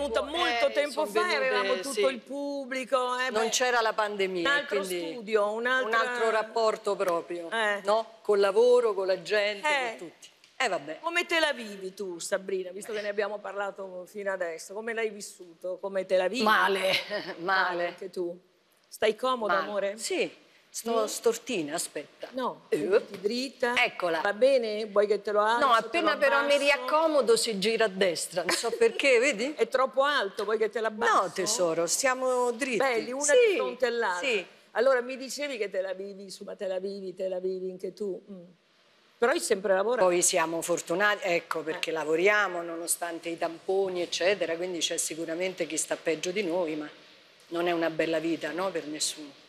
venuta molto eh, tempo fa avevamo venute, tutto sì. il pubblico. eh, Non c'era la pandemia. Un altro studio, un un'altra- altro rapporto proprio, Eh. no? Col lavoro, con la gente, Eh. con tutti. Eh vabbè. Come te la vivi tu, Sabrina, visto che ne abbiamo parlato fino adesso? Come l'hai vissuto? Come te la vivi? Male, male. Anche tu. Stai comoda, male. amore? Sì, sto stortina, aspetta. No, Eh. dritta. Eccola. Va bene? Vuoi che te lo alzo? No, appena però mi riaccomodo si gira a destra, non so perché, vedi? È troppo alto, vuoi che te l'abbasso? No, tesoro, stiamo dritti. Belli, una sì, di fronte all'altra. Sì, Allora mi dicevi che te la vivi, insomma, te la vivi, te la vivi anche tu. Mm. Però hai sempre lavorato. poi siamo fortunati, ecco perché lavoriamo nonostante i tamponi, eccetera, quindi c'è sicuramente chi sta peggio di noi, ma non è una bella vita, no, per nessuno.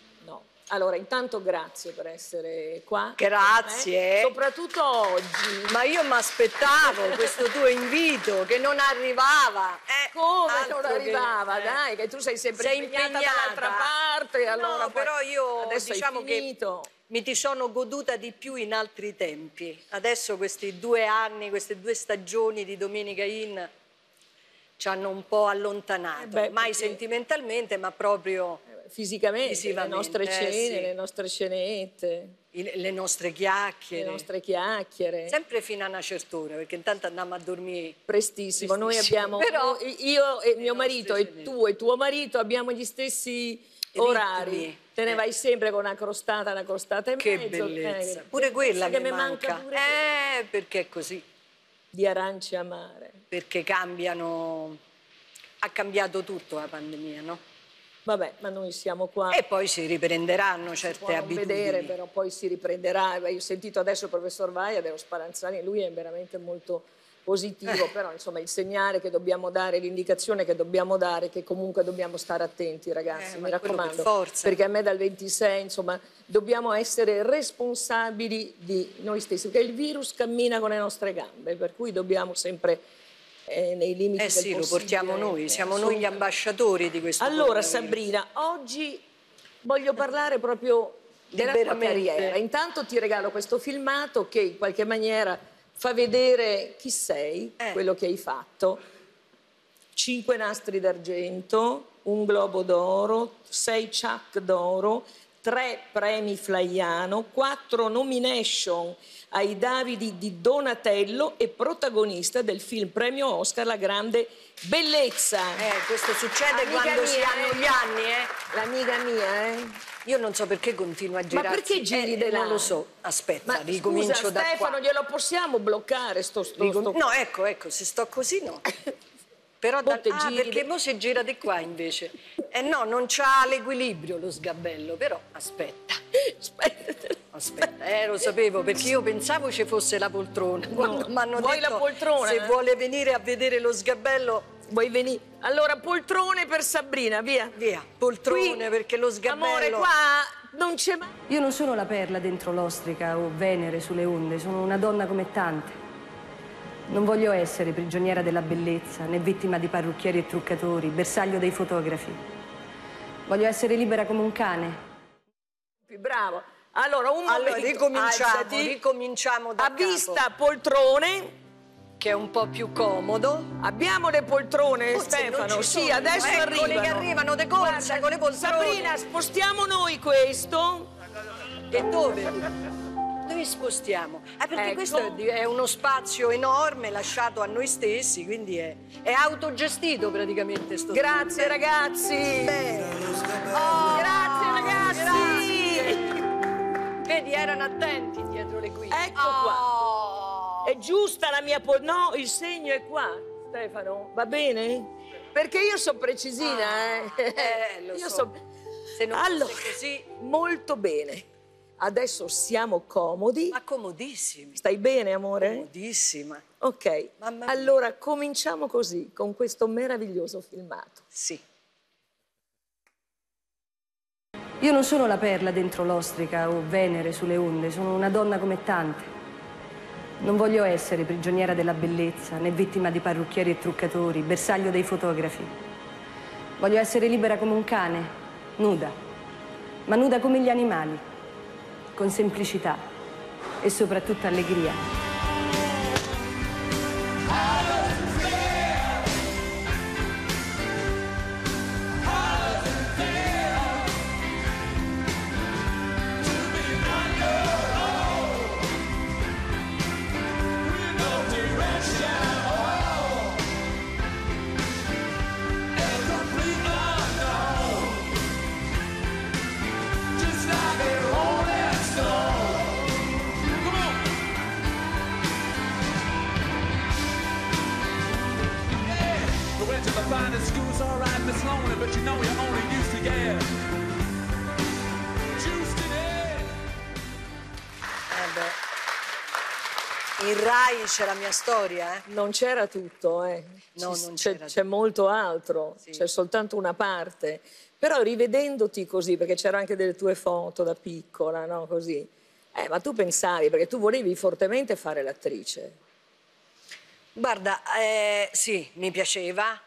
Allora, intanto grazie per essere qua. Grazie. Eh, Soprattutto oggi. Ma io mi aspettavo questo tuo invito che non arrivava. Eh, Come altro non che- arrivava? eh. Dai, che tu sei sempre Sei impegnata, impegnata. dall'altra parte. Allora no, poi- però io adesso diciamo che mi ti sono goduta di più in altri tempi. Adesso questi due anni, queste due stagioni di Domenica In ci hanno un po' allontanato. Eh beh, Mai perché- fisicamente, ma proprio Fisicamente, le nostre eh, cene, sì. le nostre scenette, i- le nostre le chiacchiere. nostre chiacchiere. Sempre fino a una certa ora, perché intanto andiamo a dormire. Prestissimo, noi Prestissimo. abbiamo, Però io e mio marito e cenette. tu e tuo marito abbiamo gli stessi orari. Te ne Eh. vai sempre con una crostata, una crostata e Che mezzo. bellezza. eh, Pure quella che mi manca, manca. pure Eh, perché è così. di arance amare. Perché cambiano. Ha cambiato tutto la pandemia, no? Vabbè, ma noi siamo qua. E poi si riprenderanno Si certe non abitudini. vedere, però poi si riprenderà. Io ho sentito adesso il professor Vaia dello Spalanzani, lui è veramente molto positivo, Eh. però insomma il segnale che dobbiamo dare, l'indicazione che dobbiamo dare, che comunque dobbiamo stare attenti ragazzi, Eh, mi ma quello per raccomando, forza. perché a me dal 26 insomma dobbiamo essere responsabili di noi stessi, perché il virus cammina con le nostre gambe, per cui dobbiamo sempre eh, nei limiti Eh del sì, lo portiamo possibile, noi, eh, siamo noi gli ambasciatori di questo allora. Sabrina, oggi voglio parlare proprio della tua carriera. Intanto ti regalo questo filmato che in qualche maniera fa vedere chi sei, Eh. quello che hai fatto. Cinque nastri d'argento, un globo d'oro, sei Chuck d'oro, tre premi Flaiano, quattro nomination ai Davidi di Donatello e protagonista del film premio Oscar La grande bellezza. Eh, questo succede Amica quando mia, si hanno eh. gli anni, eh. L'amica mia, eh? Io non so perché continua a girare. perché giri di là? Non lo so. Aspetta, Ma ricomincio scusa, da Stefano, qua. glielo possiamo bloccare sto, sto, Ricom- sto- No, ecco, ecco, se sto così no. Però da... Ah, giri perché di- mo si gira di qua invece. Eh no, non c'ha l'equilibrio lo sgabello, però aspetta. Aspetta. Aspetta, eh, lo sapevo perché io pensavo ci fosse la poltrona. Quando mi hanno Vuoi detto la poltrona, se eh? vuole venire a vedere lo sgabello, Vuoi venire? Allora, poltrone per Sabrina, via. via, poltrone Qui, perché lo sgabello. Amore, qua non c'è mai. Io non sono la perla dentro l'ostrica o Venere sulle onde, sono una donna come tante. Non voglio essere prigioniera della bellezza, né vittima di parrucchieri e truccatori, bersaglio dei fotografi. Voglio essere libera come un cane. Bravo. Allora, un Allora, momento. ricominciamo, alzati. ricominciamo da A capo, vista poltrone. che è un po' più comodo. Abbiamo le poltrone, Forse Stefano? Sì, sono. adesso Eccole arrivano. che arrivano de corsa con le poltrone. Sabrina, spostiamo noi questo. E dove? Dove spostiamo? Ah, perché Ecco. questo è, uno spazio enorme lasciato a noi stessi, quindi è, è autogestito praticamente sto Grazie ragazzi. Oh, grazie ragazzi. Vedi, erano attenti dietro le quinte. Ecco qua. Oh. È giusta la mia No, il segno è qua, Stefano. Va bene? Perché io sono precisina, eh. eh, lo io so. so- Se non allora, così- molto bene. Adesso siamo comodi. Ma comodissimi. Stai bene, amore? Comodissima. Ok. Mamma mia. Allora cominciamo così, con questo meraviglioso filmato. Sì. Io non sono la perla dentro l'ostrica o Venere sulle onde, sono una donna come tante. Non voglio essere prigioniera della bellezza, né vittima di parrucchieri e truccatori, bersaglio dei fotografi. Voglio essere libera come un cane, nuda, ma nuda come gli animali, con semplicità e soprattutto allegria. But you know you only used to get juiced in. Eh Rai c'è la mia storia, eh? Non c'era tutto, eh. No, c'è, c'era c'è molto altro, Sì. c'è soltanto una parte. Però rivedendoti così, perché c'erano anche delle tue foto da piccola, no? Così. Eh, ma tu pensavi, perché tu volevi fortemente fare l'attrice. Guarda, eh, sì, mi piaceva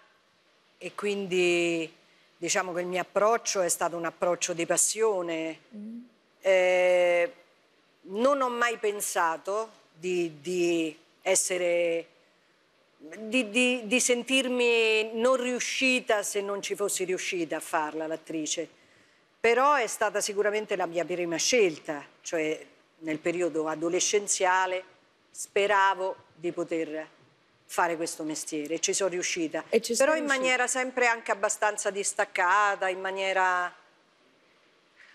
e quindi diciamo che il mio approccio è stato un approccio di passione. Eh, non ho mai pensato di, di essere, di, di- di sentirmi non riuscita se non ci fossi riuscita a farla l'attrice. Però è stata sicuramente la mia prima scelta, cioè nel periodo adolescenziale speravo di poter fare questo mestiere e ci sono riuscita. E ci Però in riuscita. maniera sempre anche abbastanza distaccata, in maniera...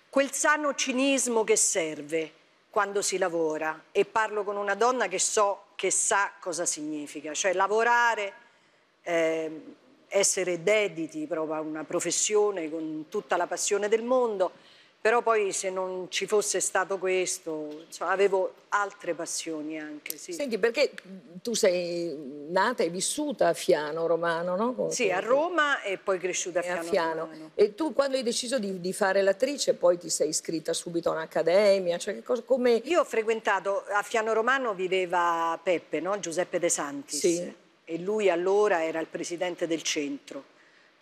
quel sano cinismo che serve quando si lavora e parlo con una donna che so che sa cosa significa, cioè lavorare, ehm, essere dediti proprio a una professione con tutta la passione del mondo, però poi se non ci fosse stato questo, insomma, avevo altre passioni anche, sì. Senti, perché tu sei nata e vissuta a Fiano Romano, no? Come- Sì, a Roma e poi cresciuta a e a Fiano. Fiano. Romano. E tu quando hai deciso di, di fare l'attrice poi ti sei iscritta subito a un'accademia? Cioè, cosa, come... Io ho frequentato, a Fiano Romano viveva Peppe, no? Giuseppe De Santis. Sì. E lui allora era il presidente del centro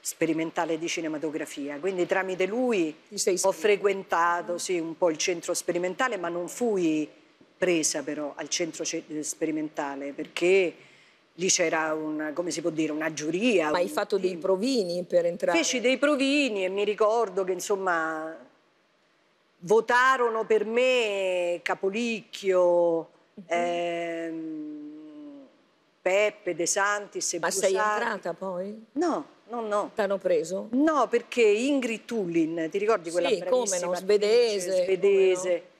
sperimentale di cinematografia. Quindi tramite lui sei ho frequentato sì, un po' il centro sperimentale, ma non fui presa però al centro ce- sperimentale perché lì c'era una, come si può dire, una giuria. Ma hai fatto dei provini per entrare? Feci dei provini e mi ricordo che insomma votarono per me Capolicchio, ehm, Peppe, De Santis e Ma sei Brusati. entrata poi? No, no, no. T'hanno preso? No, perché Ingrid Tullin, ti ricordi quella Sì, come no, svedese, svedese, come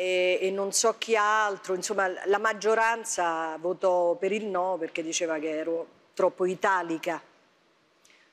e, e non so chi altro, insomma la maggioranza votò per il no perché diceva che ero troppo italica,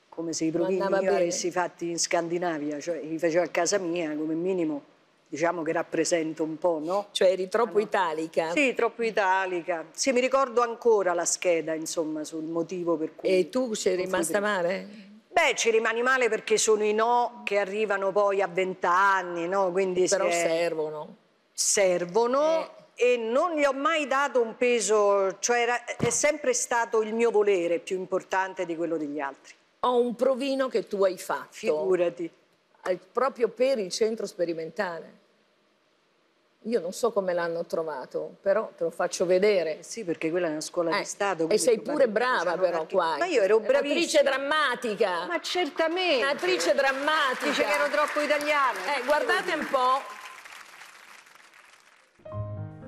come se i provini avessi fatti in Scandinavia, cioè li facevo a casa mia come minimo, diciamo che rappresento un po', no? Cioè eri troppo italica? Sì, troppo italica. Sì, mi ricordo ancora la scheda, insomma, sul motivo per cui... E tu sei rimasta male? Beh, ci rimani male perché sono i no che arrivano poi a vent'anni, no? Quindi Però è- servono. servono e non gli ho mai dato un peso, cioè era- è sempre stato il mio volere più importante di quello degli altri. Ho un provino che tu hai fatto Figurati. eh, proprio per il centro sperimentale. Io non so come l'hanno trovato, però te lo faccio vedere. Sì, perché quella è una scuola Eh, di Stato. e sei pure brava però qualche- qua. Ma io ero Un'attrice bravissima. drammatica. Ma certamente. Un'attrice drammatica. Dice che ero troppo italiana. Eh, guardate un po'.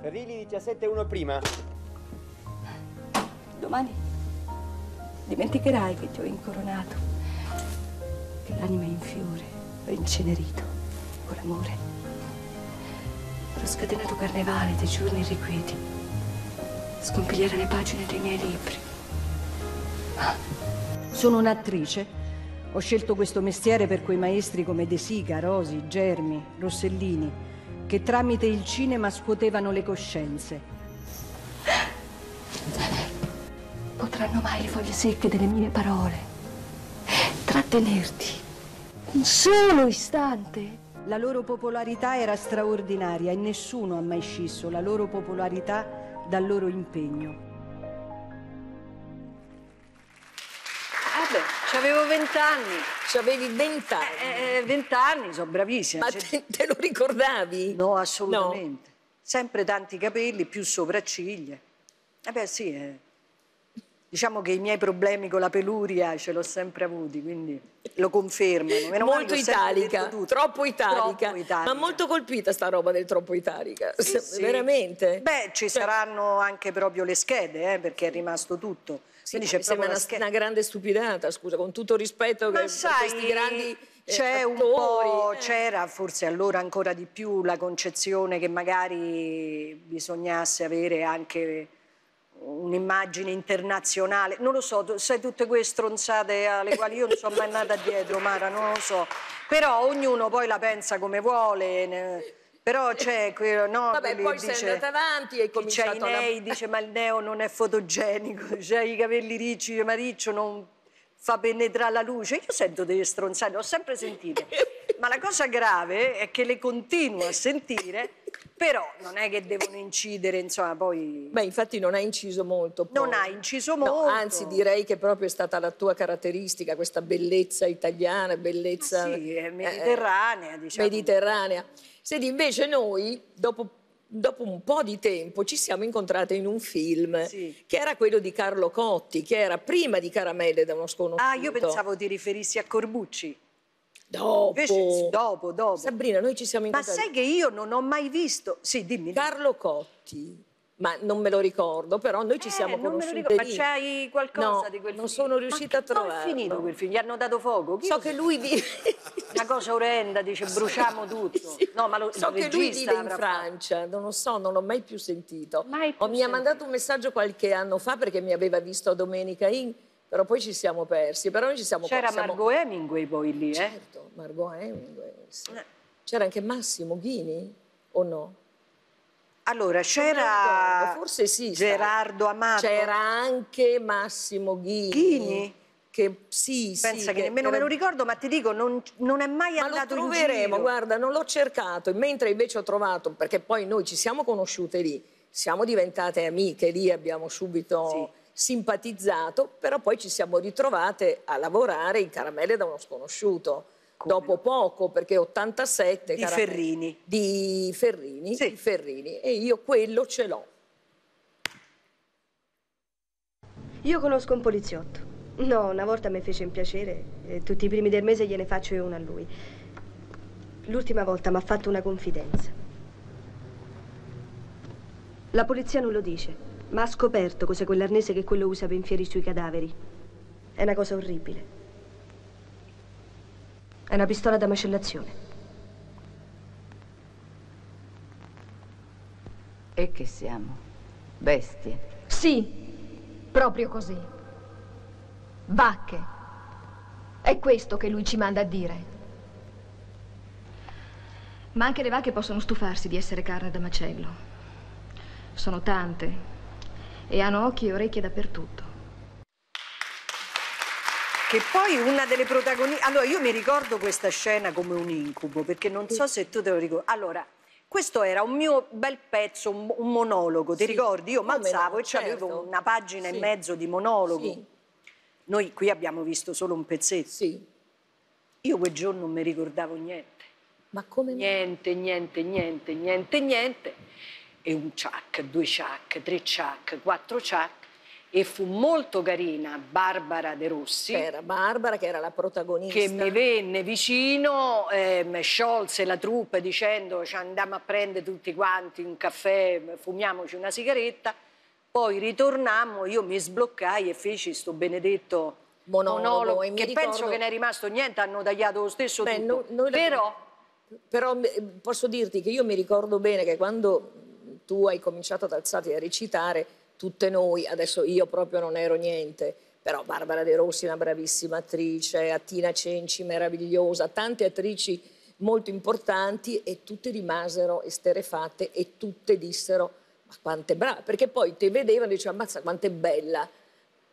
Ferrilli 17-1 prima. Domani dimenticherai che ti ho incoronato, che l'anima è in fiore, ho incenerito con l'amore. Ho scatenato carnevale dei giorni irrequieti, scompigliare le pagine dei miei libri. Sono un'attrice. Ho scelto questo mestiere per quei maestri come De Sica, Rosi, Germi, Rossellini, che tramite il cinema scuotevano le coscienze. Potranno mai le foglie secche delle mie parole trattenerti un solo istante? La loro popolarità era straordinaria e nessuno ha mai scisso la loro popolarità dal loro impegno. Ah beh, avevo vent'anni. Avevi vent'anni. Eh, Vent'anni, sono bravissima. Ma te, te lo ricordavi? No, assolutamente. Sempre tanti capelli, più sopracciglia. Eh beh, sì, eh. Diciamo che i miei problemi con la peluria ce l'ho sempre avuti, quindi lo confermano. Meno molto italica, troppo italica. Troppo italica. Ma molto colpita sta roba del troppo italica. Sì, sì. Veramente? Beh, ci Cioè, saranno anche proprio le schede, eh, perché è rimasto tutto. sì, Quindi c'è sembra proprio una, scheda. una grande stupidata, scusa, con tutto il rispetto Ma che sai, questi grandi eh, c'è un po', eh. c'era forse allora ancora di più la concezione che magari bisognasse avere anche un'immagine internazionale, non lo so, sai tutte quelle stronzate alle quali io non sono mai andata dietro, Mara, non lo so. Però ognuno poi la pensa come vuole, ne- però c'è quello, no, Vabbè, poi sei dice- andata avanti e hai chi c'ha i cominciato nei dice ma il neo non è fotogenico, c'ha i capelli ricci, dice, ma riccio non fa penetrare la luce. Io sento delle stronzate, ho sempre sentite. Ma la cosa grave è che le continuo a sentire, però non è che devono incidere, insomma, poi... Beh, infatti non hai inciso molto. poi. Non ha inciso No, molto. anzi, direi che proprio è stata la tua caratteristica, questa bellezza italiana, bellezza Ah, sì, eh, mediterranea, diciamo. mediterranea. Senti, invece noi, dopo, dopo un po' di tempo, ci siamo incontrate in un film Sì. che era quello di Carlo Cotti, che era prima di Caramelle da uno sconosciuto. Ah, io pensavo ti riferissi a Corbucci. Dopo. Invece, dopo, dopo. Sabrina, noi ci siamo Ma incontrati. sai che io non ho mai visto... Sì, dimmi. Carlo Cotti, ma non me lo ricordo, però noi ci Eh, siamo non conosciuti. Ma c'hai qualcosa No, di quel non film? sono riuscita Ma a trovarlo. è finito quel film? Gli hanno dato fuoco? Chi So che lui vive... Una cosa orrenda, dice bruciamo tutto. No, ma lo, so che lui vive in Francia, non lo so, non l'ho mai più sentito. Mai più Oh, mi ha mandato un messaggio qualche anno fa perché mi aveva visto a Domenica In, però poi ci siamo persi. Però noi ci siamo C'era siamo- Margot Hemingway poi lì, eh? Certo, Margot Hemingway. sì. Eh. C'era anche Massimo Ghini o no? Allora, lo c'era forse sì. Gerardo Amato. C'era anche Massimo Ghini. Ghini? Che sì, sì. Pensa che, nemmeno era- me lo ricordo, ma ti dico, non, non è mai Ma lo andato in troveremo, giro. guarda, non l'ho cercato, mentre invece ho trovato, perché poi noi ci siamo conosciute lì, siamo diventate amiche lì, abbiamo subito simpatizzato, però poi ci siamo ritrovate a lavorare in Caramelle da uno sconosciuto. Come Dopo poco, perché 87 Di Caramelle- Ferrini. Di Ferrini, Sì. di Ferrini, e io quello ce l'ho. Io conosco un poliziotto. No, una volta mi fece un piacere e tutti i primi del mese gliene faccio io una a lui. L'ultima volta mi ha fatto una confidenza. La polizia non lo dice, ma ha scoperto cos'è quell'arnese che quello usa per infieri sui cadaveri. È una cosa orribile. È una pistola da macellazione. E che siamo? Bestie. Sì, proprio così. Vacche. È questo che lui ci manda a dire. Ma anche le vacche possono stufarsi di essere carne da macello. Sono tante e hanno occhi e orecchie dappertutto. Che poi una delle protagoniste... Allora, io mi ricordo questa scena come un incubo, perché non so se tu te lo ricordi. Allora, questo era un mio bel pezzo, un, un monologo, ti Sì, ricordi? Io come m'alzavo no, e c'avevo certo. una pagina e Sì. mezzo di monologo. Sì, Noi qui abbiamo visto solo un pezzetto. sì. Io quel giorno non mi ricordavo niente. Ma come? Niente, niente, niente, niente, niente. E un ciak, due ciak, tre ciak, quattro ciak. E fu molto carina Barbara De Rossi. C'era Barbara che era la protagonista. che mi venne vicino, eh, mi sciolse la troupe dicendo ci andiamo a prendere tutti quanti un caffè, fumiamoci una sigaretta, poi ritornammo, io mi sbloccai e feci sto benedetto Monologo, mi che penso ricordo- che ne è rimasto niente, hanno tagliato lo stesso Beh, tutto. no- Però Però eh, posso dirti che io mi ricordo bene che quando tu hai cominciato ad alzarti a recitare, tutte noi, adesso io proprio non ero niente, però Barbara De Rossi, una bravissima attrice, Attina Cenci, meravigliosa, tante attrici molto importanti e tutte rimasero esterefatte e tutte dissero ma quanto è brava, perché poi ti vedevano e dicevano ammazza quanto è bella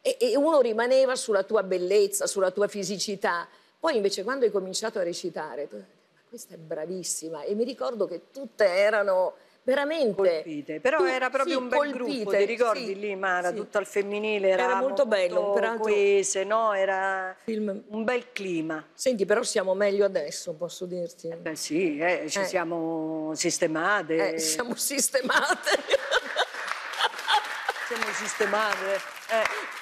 e, e uno rimaneva sulla tua bellezza, sulla tua fisicità. Poi invece quando hai cominciato a recitare, ma questa è bravissima. E mi ricordo che tutte erano veramente colpite. Però tu- era proprio sì, un bel colpite, gruppo, ti ricordi sì, lì Mara, sì. tutto al femminile, Era eravamo molto bello, molto peraltro- coese, no? Era Film. un bel clima. Senti, però siamo meglio adesso, posso dirti. Beh sì, eh, ci Eh. siamo sistemate. Eh, siamo sistemate. Siamo sistemate. Eh.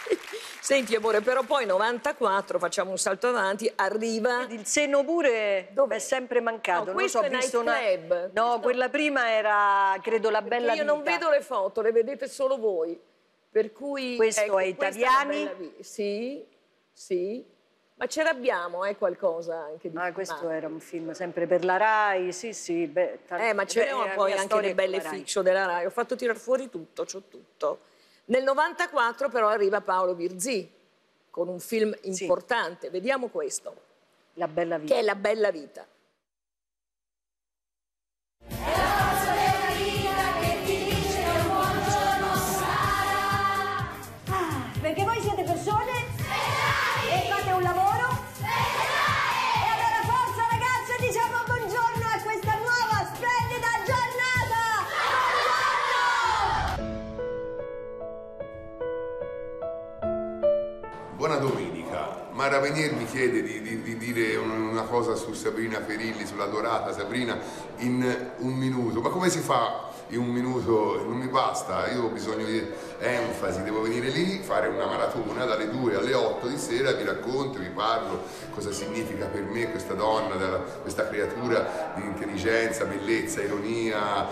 Senti amore, però poi 94, facciamo un salto avanti, arriva... Il seno pure Dove? è sempre mancato. No, non so, ho è visto una... Nightclub. No, Questo- quella prima era, credo, la Perché bella io non vita. vedo le foto, le vedete solo voi. Per cui Questo ecco, è Italiani? vi- sì, sì. Ma ce l'abbiamo, eh, qualcosa anche di Ah, questo era un film sempre per la Rai, sì, sì. Beh, tanto- Eh, ma ce beh, ne ho la poi anche le belle fiction della Rai. Ho fatto tirar fuori tutto, c'ho tutto. Nel 94 però arriva Paolo Virzì con un film importante. Vediamo questo, La bella vita. che è La bella vita. Domenica. Mara Venier mi chiede di, di- di dire un- una cosa su Sabrina Ferilli, sulla dorata Sabrina, in un minuto. Ma come si fa in un minuto? Non mi basta, io ho bisogno di enfasi, devo venire lì, fare una maratona dalle 2 alle 8 di sera, vi racconto, vi parlo cosa significa per me questa donna, questa creatura di intelligenza, bellezza, ironia,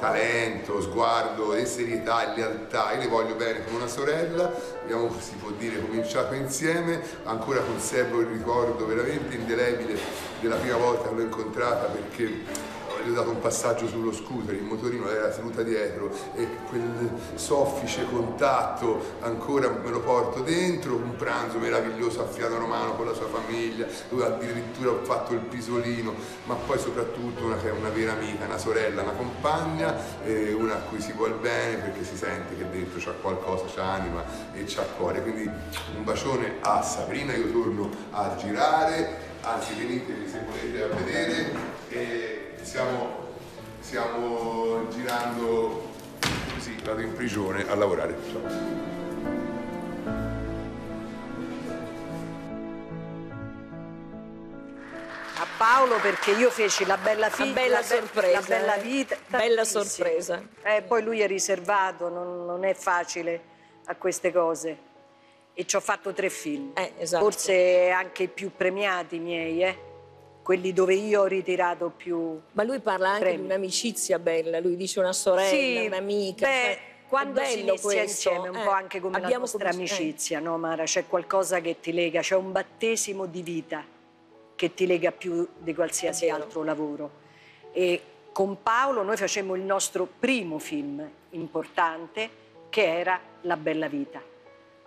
talento, sguardo serietà e lealtà. Io le voglio bene come una sorella, abbiamo, si può dire, cominciato insieme, ancora conservo il ricordo veramente indelebile della prima volta che l'ho incontrata perché gli ho dato un passaggio sullo scooter, il motorino era seduta dietro e quel soffice contatto ancora me lo porto dentro, un pranzo meraviglioso a Fiano Romano con la sua famiglia, dove addirittura ho fatto il pisolino, ma poi soprattutto una una vera amica, una sorella, una compagna, eh, una a cui si vuole bene perché si sente che dentro c'ha qualcosa, c'ha anima e c'ha cuore. Quindi un bacione a Sabrina, io torno a girare, anzi venite se volete a vedere. E stiamo, stiamo girando così, vado in prigione a lavorare. Ciao. A Paolo perché io feci la bella figlia, bella la, be- sorpresa, la bella eh. vita. Bella sorpresa. Eh, poi lui è riservato, non, non è facile a queste cose. E ci ho fatto tre film. Eh, esatto. Forse anche i più premiati miei, eh? Quelli dove io ho ritirato più. Ma lui parla anche Premi. di un'amicizia bella, lui dice una sorella, Sì, un'amica. beh, cioè, quando si inizia insieme, un eh. po' anche come la nostra eh. amicizia, no Mara? C'è qualcosa che ti lega, c'è un battesimo di vita che ti lega più di qualsiasi altro lavoro. E con Paolo noi facemmo il nostro primo film importante che era La bella vita.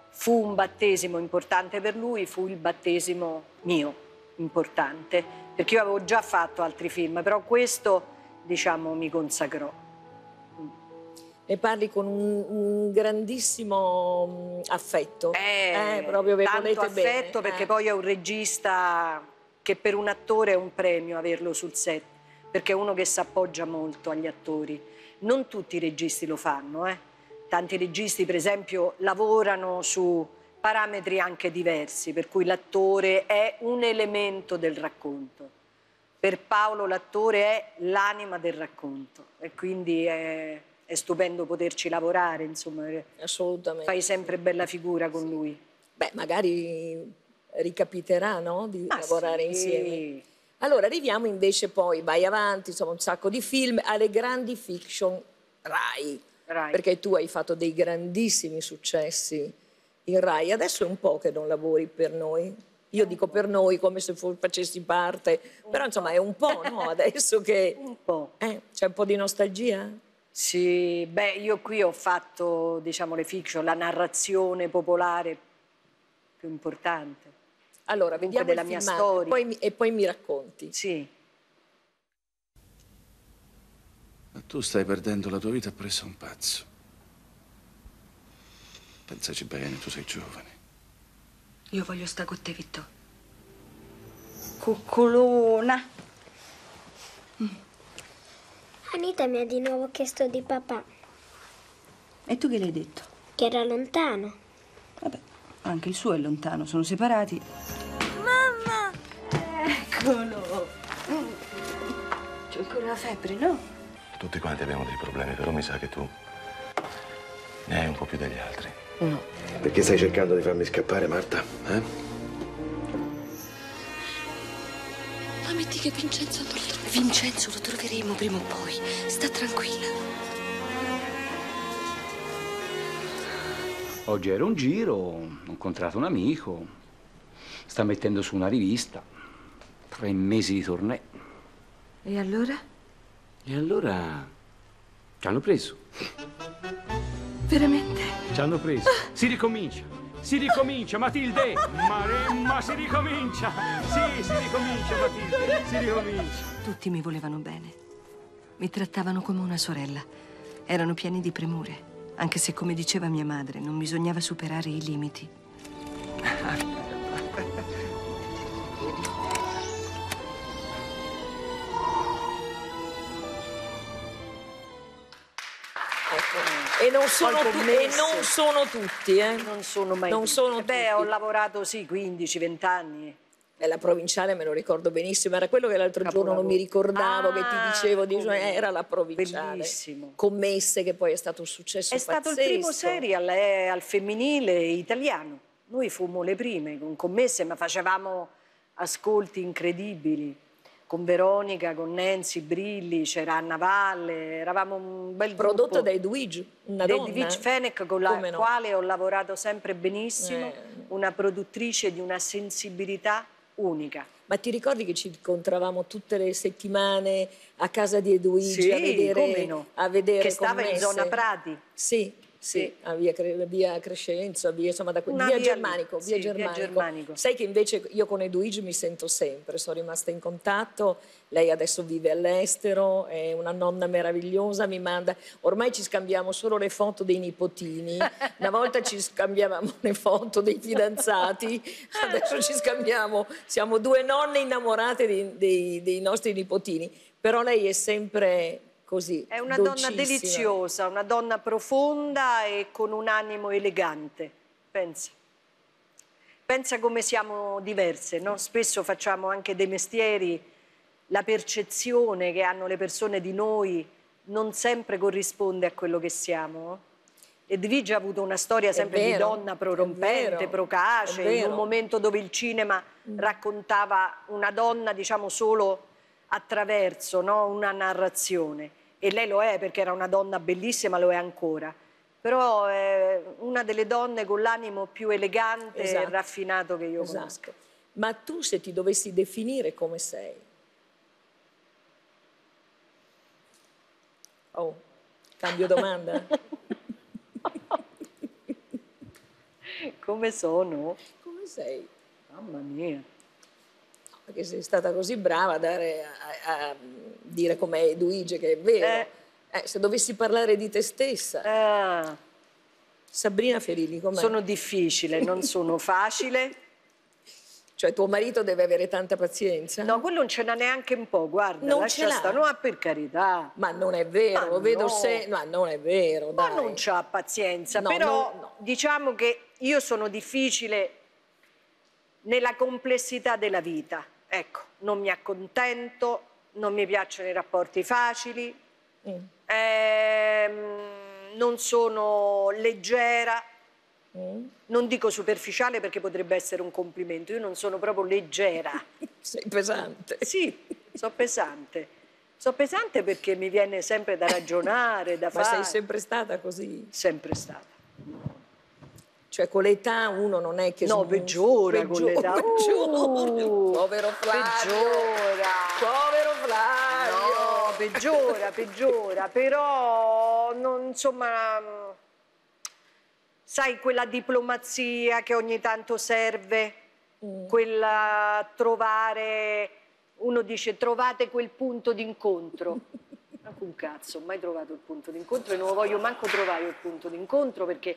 Fu un battesimo importante per lui, fu il battesimo mio importante, perché io avevo già fatto altri film, però questo, diciamo, mi consacrò. Ne parli con un, un grandissimo mm, affetto. Eh, Eh, proprio vi tanto volete bene, affetto perché eh. poi è un regista che per un attore è un premio averlo sul set, perché è uno che si appoggia molto agli attori. Non tutti i registi lo fanno, eh. Tanti registi, per esempio, lavorano su parametri anche diversi, per cui l'attore è un elemento del racconto. Per Paolo l'attore è l'anima del racconto e quindi è, è stupendo poterci lavorare, insomma, Assolutamente. fai sempre bella figura con lui. Beh, magari ricapiterà, no? Di Ah, lavorare sì. insieme. Allora, arriviamo invece poi, vai avanti, insomma, un sacco di film, alle grandi fiction Rai. Rai. Perché tu hai fatto dei grandissimi successi in Rai. Adesso è un po' che non lavori per noi. Io dico per noi come se facessi parte, però insomma è un po', no? Adesso che Un po'. eh, c'è un po' di nostalgia? Sì, beh, io qui ho fatto, diciamo, le fiction, la narrazione popolare più importante. Allora, Comunque vediamo il della mia filmato, storia. poi e poi mi racconti. Sì. Ma tu stai perdendo la tua vita presso un pazzo. Pensaci bene, tu sei giovane. Io voglio stare con te, Vittorio. Coccolona. Anita mi ha di nuovo chiesto di papà, E tu che le hai detto? che era lontano. Vabbè, anche il suo è lontano, sono separati. Mamma! Eccolo. C'è ancora la febbre, no? Tutti quanti abbiamo dei problemi, però mi sa che tu ne hai un po' più degli altri. Perché stai cercando di farmi scappare, Marta? Eh? Ma metti che Vincenzo non lo troveremo. Vincenzo lo troveremo prima o poi. Sta tranquilla. Oggi ero un giro, ho incontrato un amico, sta mettendo su una rivista, tre mesi di tournée. E allora? E allora ci hanno preso. Veramente? Ci hanno preso. Si ricomincia. Si ricomincia, Matilde! Maremma, si ricomincia! Sì, si ricomincia, Matilde, si ricomincia. Tutti mi volevano bene. Mi trattavano come una sorella. Erano pieni di premure. Anche se, come diceva mia madre, non bisognava superare i limiti. E non sono, tu- e non sono tutti, eh? Non sono mai Non tutti. sono Eh Beh, tutti. ho lavorato sì 15-20 anni. E la provinciale me lo ricordo benissimo, era quello che l'altro giorno non mi ricordavo, che ti Ah, dicevo, di- come? era la provinciale. Bellissimo. Commesse, che poi è stato un successo È stato il pazzesco. primo serial eh, al femminile italiano. Noi fummo le prime con commesse, ma facevamo ascolti incredibili. Con Veronica, con Nancy Brilli, c'era Anna Valle, eravamo un bel Prodotto gruppo. da Edwige, una da donna. Edwige Fenech, con la no? quale ho lavorato sempre benissimo, Eh. una produttrice di una sensibilità unica. Ma ti ricordi che ci incontravamo tutte le settimane a casa di Edwige Sì, a vedere, no? a vedere Che stava in commesse? zona Prati. Sì, sì, a via, Cre- via Crescenzo, via, insomma, da via, via Germanico, via sì, via Germanico. Germanico. Sai che invece io con Edwige mi sento sempre, sono rimasta in contatto, lei adesso vive all'estero, è una nonna meravigliosa, mi manda, ormai ci scambiamo solo le foto dei nipotini, una volta ci scambiavamo le foto dei fidanzati, adesso ci scambiamo, siamo due nonne innamorate dei- dei- dei nostri nipotini, però lei è sempre così. È una donna deliziosa, una donna profonda e con un animo elegante. Pensa. Pensa come siamo diverse, no? Spesso facciamo anche dei mestieri, la percezione che hanno le persone di noi non sempre corrisponde a quello che siamo. Edvige ha avuto una storia sempre di vero, donna è prorompente, procace, in un momento dove il cinema raccontava una donna, diciamo, solo attraverso no? una narrazione. E lei lo è perché era una donna bellissima, lo è ancora. Però è una delle donne con l'animo più elegante Esatto. e raffinato che io Esatto. conosco. Ma tu se ti dovessi definire come sei? Oh, cambio domanda? Come sono? come sei? Mamma mia. Perché sei stata così brava a, dare, a, a dire com'è Edwige, che è vero. Eh. Eh, se dovessi parlare di te stessa, Ah, Sabrina Ferilli, com'è? sono difficile, non sono facile. Cioè tuo marito deve avere tanta pazienza? No, quello non ce n'ha neanche un po', guarda. Non ce l'ha? No, per carità. Ma non è vero, Ma lo vedo no. se... Ma non è vero, Ma dai. non c'ha pazienza, No, però no. diciamo che io sono difficile nella complessità della vita. Ecco, non mi accontento, non mi piacciono i rapporti facili, Mm. ehm, non sono leggera, Mm. non dico superficiale perché potrebbe essere un complimento, io non sono proprio leggera. Sei pesante. Sì, so pesante. So pesante perché mi viene sempre da ragionare, da Ma fare. sei sempre stata così? sempre stata. Cioè con l'età uno non è che... No, sm- peggiora con l'età. peggiora. Uh, Povero Flavio. Peggiora. Povero Flavio. No, peggiora, peggiora, però non, insomma, sai quella diplomazia che ogni tanto serve, Mm. quella trovare, uno dice trovate quel punto d'incontro. Ma un cazzo, ho mai trovato il punto d'incontro e non lo voglio manco trovare il punto d'incontro perché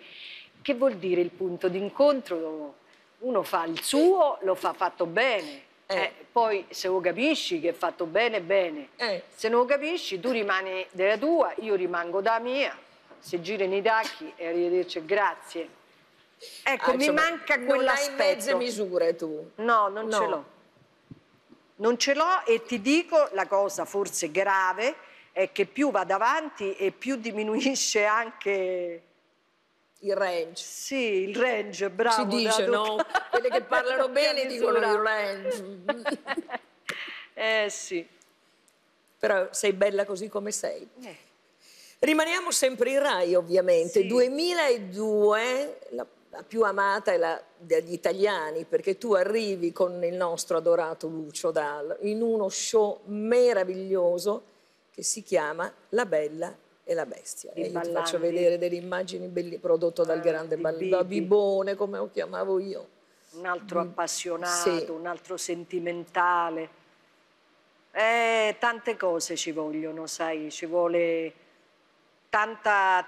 che vuol dire il punto d'incontro? Uno fa il suo, lo fa fatto bene. Eh. Eh, poi se lo capisci che è fatto bene, bene. Eh. Se non lo capisci, tu rimani della tua, io rimango da mia. Se girano i tacchi e arrivederci, grazie. Ecco, Ah, mi insomma, manca Non hai quell'aspetto. mezze misure tu. No, non No. ce l'ho. Non ce l'ho e ti dico la cosa forse grave è che più vado avanti e più diminuisce anche Il range. sì, il range, bravo. si dice, no? Quelle che parlano bene dicono il range. Eh sì. Però sei bella così come sei. Eh. Rimaniamo sempre in Rai, ovviamente. Sì. 2002, la, la più amata è la degli italiani, perché tu arrivi con il nostro adorato Lucio Dal in uno show meraviglioso che si chiama La Bella e la bestia. E io ti faccio vedere delle immagini belli prodotto dal grande di ball- da Bibi. Bibone, come lo chiamavo io. un altro Di- appassionato, sì. un altro sentimentale. Eh, tante cose ci vogliono, sai, ci vuole tanta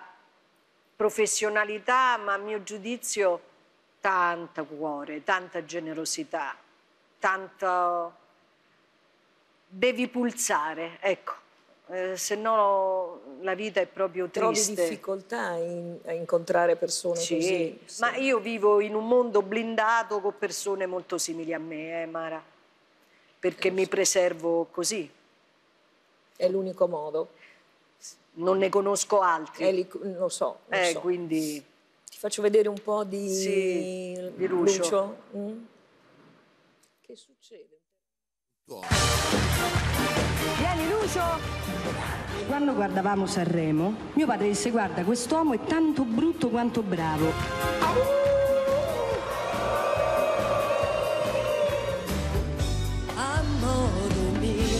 professionalità, ma a mio giudizio tanto cuore, tanta generosità, tanto... Devi pulsare, ecco, eh, se no la vita è proprio Trovi triste. difficoltà in- a incontrare persone Sì, così? Sì. ma io vivo in un mondo blindato con persone molto simili a me, eh, Mara, perché mi preservo così. È l'unico modo. Non ne conosco altri. Lo so, lo Eh, so. quindi Ti faccio vedere un po' di, Sì, di Lucio. Mm? Che succede? Vieni Lucio! Quando guardavamo Sanremo, mio padre disse guarda, quest'uomo è tanto brutto quanto bravo. A modo mio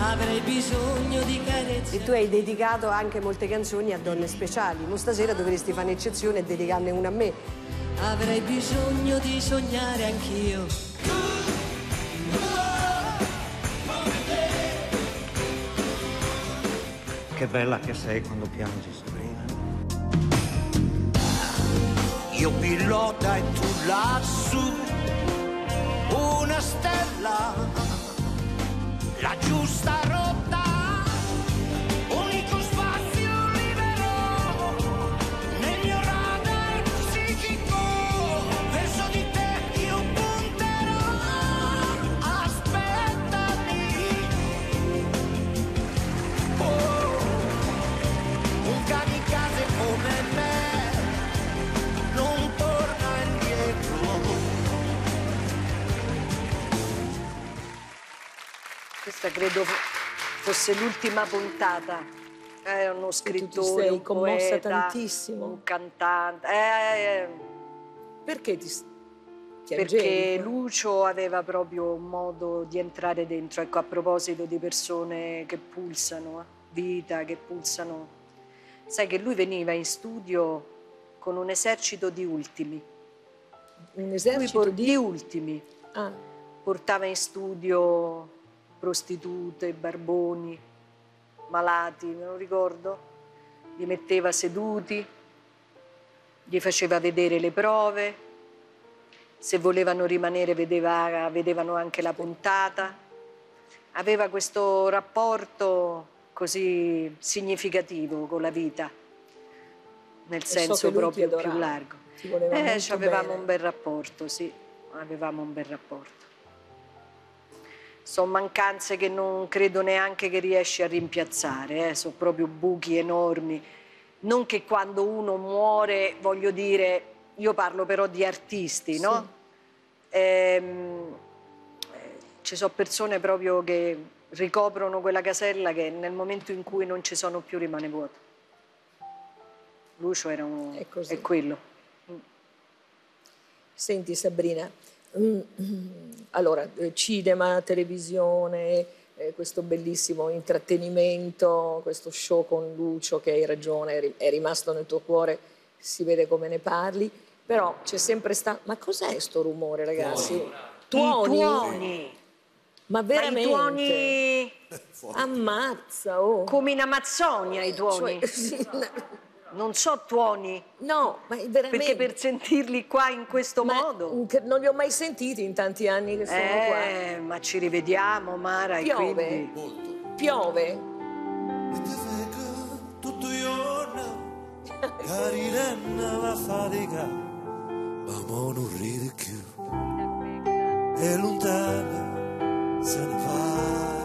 avrei bisogno di carezze. E tu hai dedicato anche molte canzoni a donne speciali. Ma stasera dovresti fare un'eccezione e dedicarne una a me. Avrei bisogno di sognare anch'io. Che bella che sei quando piangi, Sabrina. Io pilota e tu lassù, una stella, la giusta rotta, Questa credo fosse l'ultima puntata. È uno scrittore, sei un commossa poeta, tantissimo. un cantante. Eh, eh, Perché ti, ti perché? Lucio aveva proprio un modo di entrare dentro. Ecco, a proposito di persone che pulsano, eh, vita, che pulsano. Sai che lui veniva in studio con un esercito di ultimi. Un esercito di... di ultimi. Ah, Portava in studio prostitute, barboni, malati, me lo ricordo. Li metteva seduti, gli faceva vedere le prove. Se volevano rimanere vedeva- vedevano anche la puntata. Aveva questo rapporto così significativo con la vita, nel so senso ti proprio più largo. Eh, avevamo bene. un bel rapporto, sì, avevamo un bel rapporto. Sono mancanze che non credo neanche che riesci a rimpiazzare, eh, sono proprio buchi enormi. Non che quando uno muore, voglio dire, io parlo però di artisti, no? Ehm, eh, ci sono persone proprio che ricoprono quella casella che nel momento in cui non ci sono più rimane vuoto. Lucio era un, È è quello. Senti Sabrina, allora eh, cinema, televisione, eh, questo bellissimo intrattenimento, questo show con Lucio che hai ragione, è ri- è rimasto nel tuo cuore, si vede come ne parli, però c'è sempre stato... Ma cos'è sto rumore ragazzi? Tuoni? I tuoni. Ma Ma veramente? i tuoni Ammazza, oh. come in Amazzonia i tuoni. Cioè, sì, Non so tuoni. No, ma veramente... Perché per sentirli qua in questo modo. Che Non li ho mai sentiti in tanti anni che sono qua. Eh, ma ci rivediamo, Mara, e Piove? quindi... Piove? tutto giorno Carirena la fatica ma mo non ride più e lontana se ne va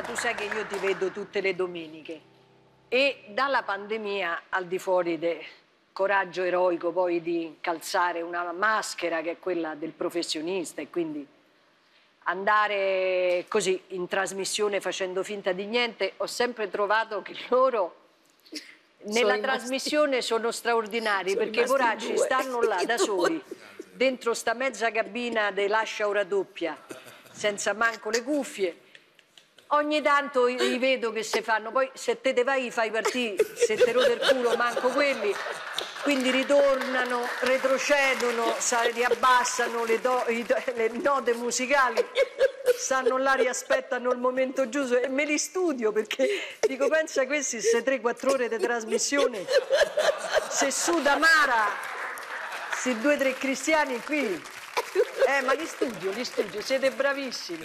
Musicista, tu sai che io ti vedo tutte le domeniche. E dalla pandemia, al di fuori de- coraggio eroico poi di calzare una maschera che è quella del professionista e quindi andare così in trasmissione facendo finta di niente, ho sempre trovato che loro nella rimasti- trasmissione sono straordinari Sono perché i rimasti poracci stanno là da soli, dentro sta mezza cabina di lascia ora doppia, senza manco le cuffie. Ogni tanto li vedo che se fanno, poi se te te vai fai partire, se te rode il culo manco quelli, quindi ritornano, retrocedono, sa- riabbassano le, do- le note musicali, stanno là, riaspettano il momento giusto e me li studio perché dico pensa a questi se 3-4 ore di trasmissione, se su da Mara, se due tre cristiani qui, eh ma li studio, li studio, siete bravissimi.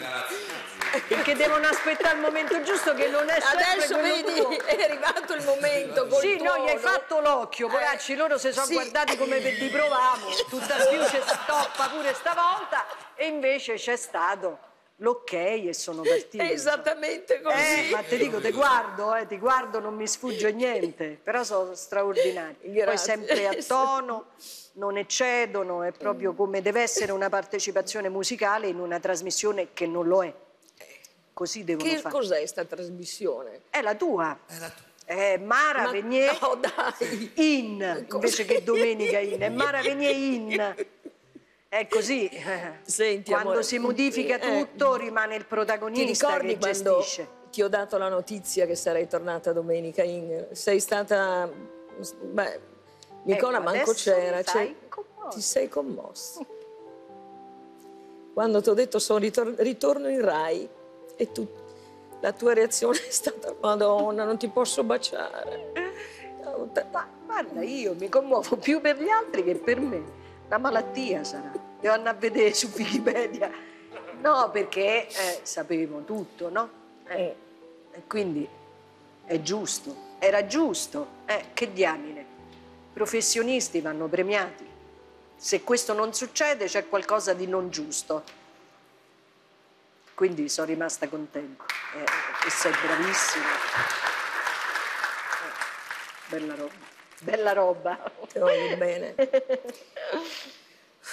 Perché devono aspettare il momento giusto che non è sempre Adesso vedi, buono. è arrivato il momento col Sì, no, gli hai tuono. fatto l'occhio, poracci, loro si sono sì. guardati come per di provamo, tutta più c'è stoppa pure stavolta e invece c'è stato l'ok e sono partiti. È esattamente così. Eh, ma ti dico, ti guardo, eh, ti guardo, non mi sfugge niente, però sono straordinari. Poi Grazie. sempre a tono, non eccedono, è proprio come deve essere una partecipazione musicale in una trasmissione che non lo è. Così devono Che fare. cos'è sta trasmissione? È la tua. È Mara Ma- Venier no, dai. in, invece che Domenica in. È Mara Venier in. È così. Senti, Quando amore, si modifica eh, tutto rimane il Ti protagonista ricordi che quando gestisce. ti ho dato la notizia che sarei tornata domenica in... Sei stata... Beh, Nicola Ecco, manco c'era. cioè, commossa. ti sei commosso. Quando ti ho detto sono ritor- ritorno in Rai e tu, la tua reazione è stata Madonna, non ti posso baciare. Ma guarda, io mi commuovo più per gli altri che per me. La malattia sarà. Devo andare a vedere su Wikipedia. No, perché eh, sapevo tutto, no? Eh, E quindi è giusto. Era giusto. Eh, che diamine. I professionisti vanno premiati. Se questo non succede c'è qualcosa di non giusto. Quindi sono rimasta contenta. Eh, sei bravissima. Eh, bella roba. Bella roba. Ti voglio bene.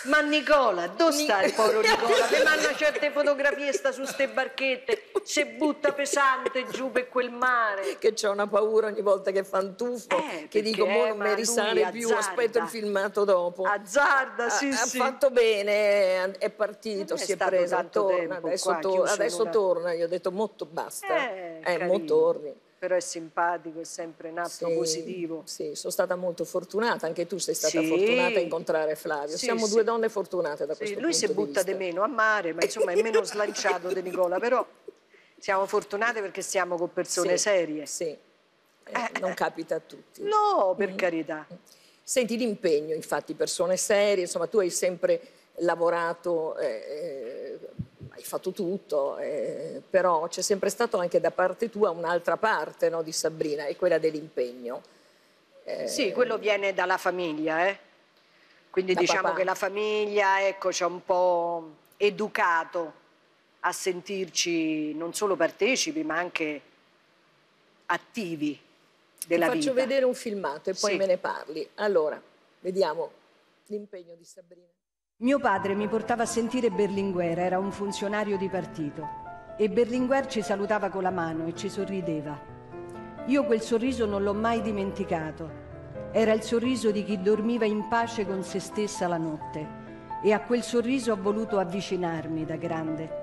Ma Nicola, dove sta il povero Nicola? Mi manda certe fotografie, sta su ste barchette, si butta pesante giù per quel mare. Che c'ho una paura ogni volta che fa un tuffo, Eh, che dico, mo non ma mi risale più, aspetto il filmato dopo. Azzarda, sì, ha, sì. ha fatto bene, è partito, è si è preso, torna, adesso, to- adesso torna, io ho detto molto basta, Eh, eh, mo torni. Però è simpatico, è sempre un atto Sì, positivo. Sì, sono stata molto fortunata, anche tu sei stata Sì. fortunata a incontrare Flavio. Sì, Siamo due donne fortunate da questo lui punto si di butta vista. di meno a mare, ma insomma è meno slanciato di Nicola, però siamo fortunate perché stiamo con persone serie. Sì, Eh, non capita a tutti. No, Mm. per carità. Senti l'impegno, infatti, persone serie, insomma, tu hai sempre lavorato, eh, eh, hai fatto tutto, eh, però c'è sempre stato anche da parte tua un'altra parte no, di Sabrina, è quella dell'impegno. Eh, Sì, quello viene dalla famiglia, eh. Quindi Da diciamo papà. che la famiglia, ecco, ci ha un po' educato a sentirci non solo partecipi, ma anche attivi della Ti faccio vita. vedere un filmato e poi Sì. me ne parli. Allora, vediamo l'impegno di Sabrina. Mio padre mi portava a sentire Berlinguer, era un funzionario di partito. E Berlinguer ci salutava con la mano e ci sorrideva. Io quel sorriso non l'ho mai dimenticato. Era il sorriso di chi dormiva in pace con se stessa la notte. E a quel sorriso ho voluto avvicinarmi da grande.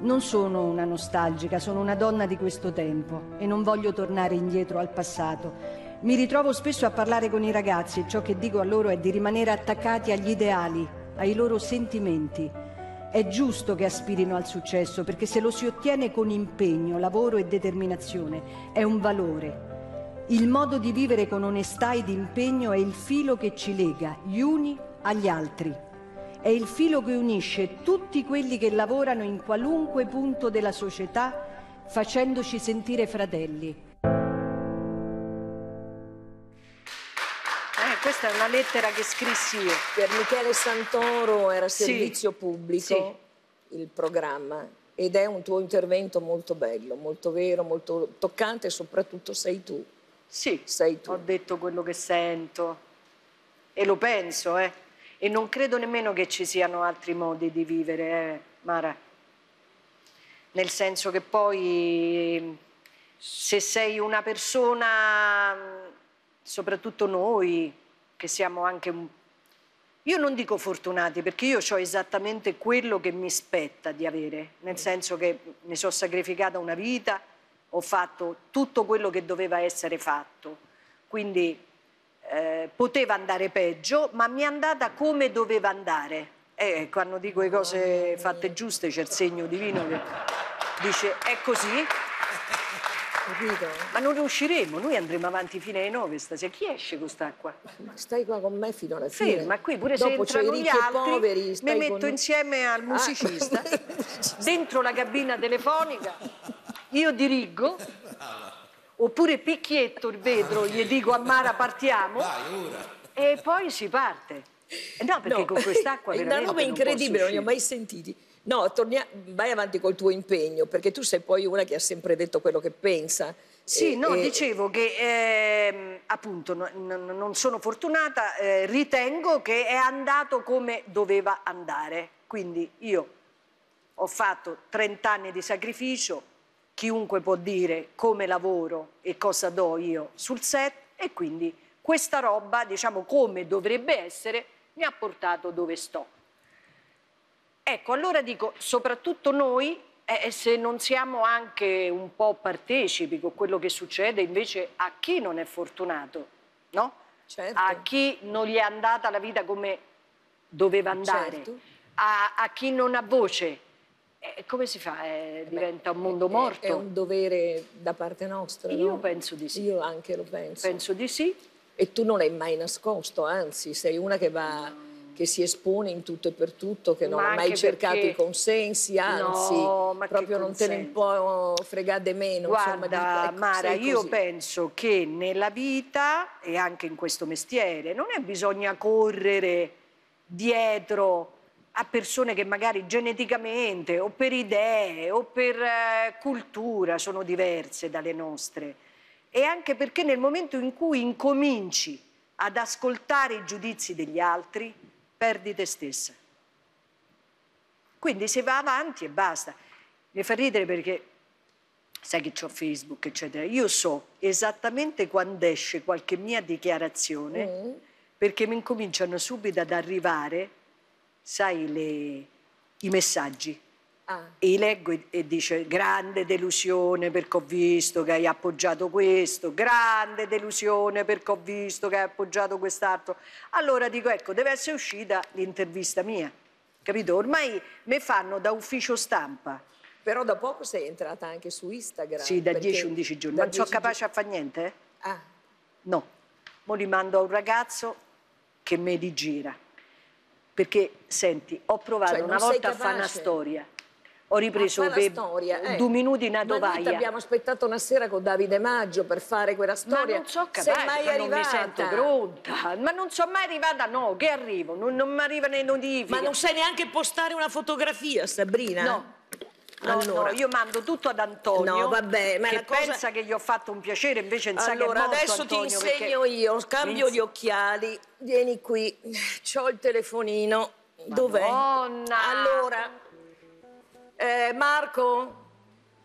Non sono una nostalgica, sono una donna di questo tempo e non voglio tornare indietro al passato. Mi ritrovo spesso a parlare con i ragazzi e ciò che dico a loro è di rimanere attaccati agli ideali, ai loro sentimenti. È giusto che aspirino al successo perché se lo si ottiene con impegno, lavoro e determinazione è un valore. Il modo di vivere con onestà ed impegno è il filo che ci lega gli uni agli altri. È il filo che unisce tutti quelli che lavorano in qualunque punto della società facendoci sentire fratelli. Questa è una lettera che scrissi io. Per Michele Santoro era Sì. servizio pubblico il programma ed è un tuo intervento molto bello, molto vero, molto toccante e soprattutto sei tu. Sì, Sei tu. ho detto quello che sento. e lo penso, eh. E non credo nemmeno che ci siano altri modi di vivere, eh, Mara. Nel senso che poi se sei una persona, soprattutto noi, che siamo anche un... Io non dico fortunati perché io ho esattamente quello che mi spetta di avere, nel senso che mi sono sacrificata una vita, ho fatto tutto quello che doveva essere fatto, quindi eh, poteva andare peggio, ma mi è andata come doveva andare. E quando dico le cose fatte giuste c'è il segno divino che dice è così. Ma non riusciremo, noi andremo avanti fino alle nove stasera. Chi esce con quest'acqua? Stai qua con me fino alla fine. Ferma, qui pure se Dopo i entrano gli altri, poveri, mi metto con- insieme al musicista, dentro la cabina telefonica, io dirigo, oppure picchietto il vetro, gli dico a Mara partiamo, e poi si parte. No, perché No, con quest'acqua è veramente una roba incredibile, non li ho mai sentiti. No, tornia- vai avanti col tuo impegno, perché tu sei poi una che ha sempre detto quello che pensa. Sì, E- no, e- dicevo che ehm, appunto no- no- non sono fortunata, eh, ritengo che è andato come doveva andare. Quindi io ho fatto 30 anni di sacrificio, chiunque può dire come lavoro e cosa do io sul set e quindi questa roba, diciamo come dovrebbe essere, mi ha portato dove sto. Ecco, allora dico, soprattutto noi, eh, se non siamo anche un po' partecipi con quello che succede invece a chi non è fortunato, no? Certo. A chi non gli è andata la vita come doveva andare, Certo. a, a chi non ha voce. Eh, come si fa? Eh, diventa un mondo È- morto? È un dovere da parte nostra. Io no? penso di sì. Io anche lo penso. Penso di sì. E tu non l'hai mai nascosto, anzi, sei una che va che si espone in tutto e per tutto, che non Ma ha mai cercato perché- i consensi, anzi, No, proprio non te ne può fregare meno. insomma, Guarda, di- ecco, Mara, io penso che nella vita e anche in questo mestiere non è bisogna correre dietro a persone che magari geneticamente o per idee o per eh, cultura sono diverse dalle nostre. E anche perché nel momento in cui incominci ad ascoltare i giudizi degli altri, perdi te stessa. Quindi si va avanti e basta. Mi fa ridere perché sai che ho Facebook, eccetera. Io so esattamente quando esce qualche mia dichiarazione Mm. perché mi incominciano subito ad arrivare, sai, le- i messaggi. Ah. E li leggo e, e dice grande delusione perché ho visto che hai appoggiato questo, grande delusione perché ho visto che hai appoggiato quest'altro. Allora dico, ecco, deve essere uscita l'intervista mia, capito? Ormai mi fanno da ufficio stampa. Però da poco sei entrata anche su Instagram. Sì, da perché- 10-11 giorni. da non sono 10 capace a fare niente? eh? Ah. No. Mo li mando a un ragazzo che mi rigira. Perché, senti, ho provato Cioè, una volta a fare una storia. Ho ripreso A fare per la storia, eh. due minuti in Ma tovaia. abbiamo aspettato una sera con Davide Maggio per fare quella Ma storia. non so Sei capace, mai ma non mi arrivata? sento pronta. Ma non sono mai arrivata, no, che arrivo, non, non mi arrivano le notifiche. Ma non sai neanche postare una fotografia, Sabrina? No. No, Allora. no, io mando tutto ad Antonio. No, vabbè, ma che cosa- pensa che gli ho fatto un piacere, invece non sa che è Allora, morto adesso Antonio, ti insegno perché- io, scambio Mi- gli occhiali, vieni qui, c'ho il telefonino, dov'è? Madonna! Allora, eh, Marco,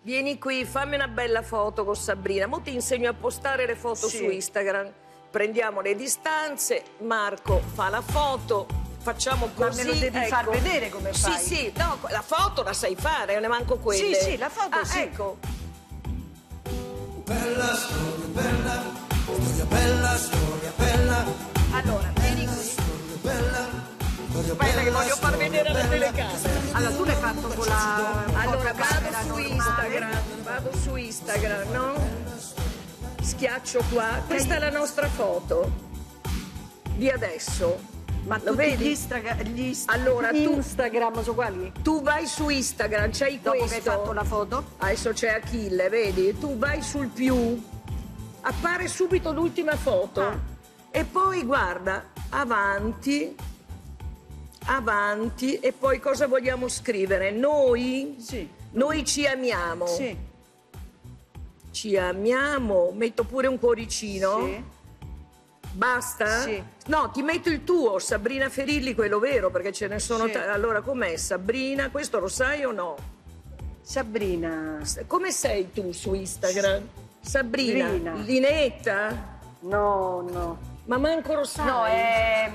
vieni qui, fammi una bella foto con Sabrina, mo ti insegno a postare le foto Sì. su Instagram, prendiamo le distanze, Marco fa la foto, facciamo Ma così. me lo devi far ecco. vedere come sì, fai. Sì, no, la foto la sai fare, non ne manco quelle. Sì, sì, la foto ah, sì. ecco. Bella storia, bella, storia bella, storia bella, Allora, vieni qui. storia bella, Aspetta che voglio far vedere bella. telecamera. Allora, tu l'hai fatto con la Allora vado su? Instagram, vado su Instagram, no? Schiaccio qua. Questa è la nostra foto di adesso. Ma Lo vedi? gli, Instagra- gli Inst- Allora, tu- Instagram sono quali? Tu vai su Instagram, c'hai Dopo questo. che hai fatto la foto? Adesso c'è Achille, vedi? Tu vai sul più, appare subito l'ultima foto. Ah. E poi guarda, avanti, avanti, e poi cosa vogliamo scrivere? Noi? Sì. Noi ci amiamo. Sì. Ci amiamo, metto pure un cuoricino. Sì. Basta? Sì. No, ti metto il tuo, Sabrina Ferilli, quello vero, perché ce ne sono... Sì. allora, com'è? Sabrina, questo lo sai o no? Sabrina. Come sei tu su Instagram? Sabrina. Sabrina. Linetta? No, no. Ma manco lo sai. No, è...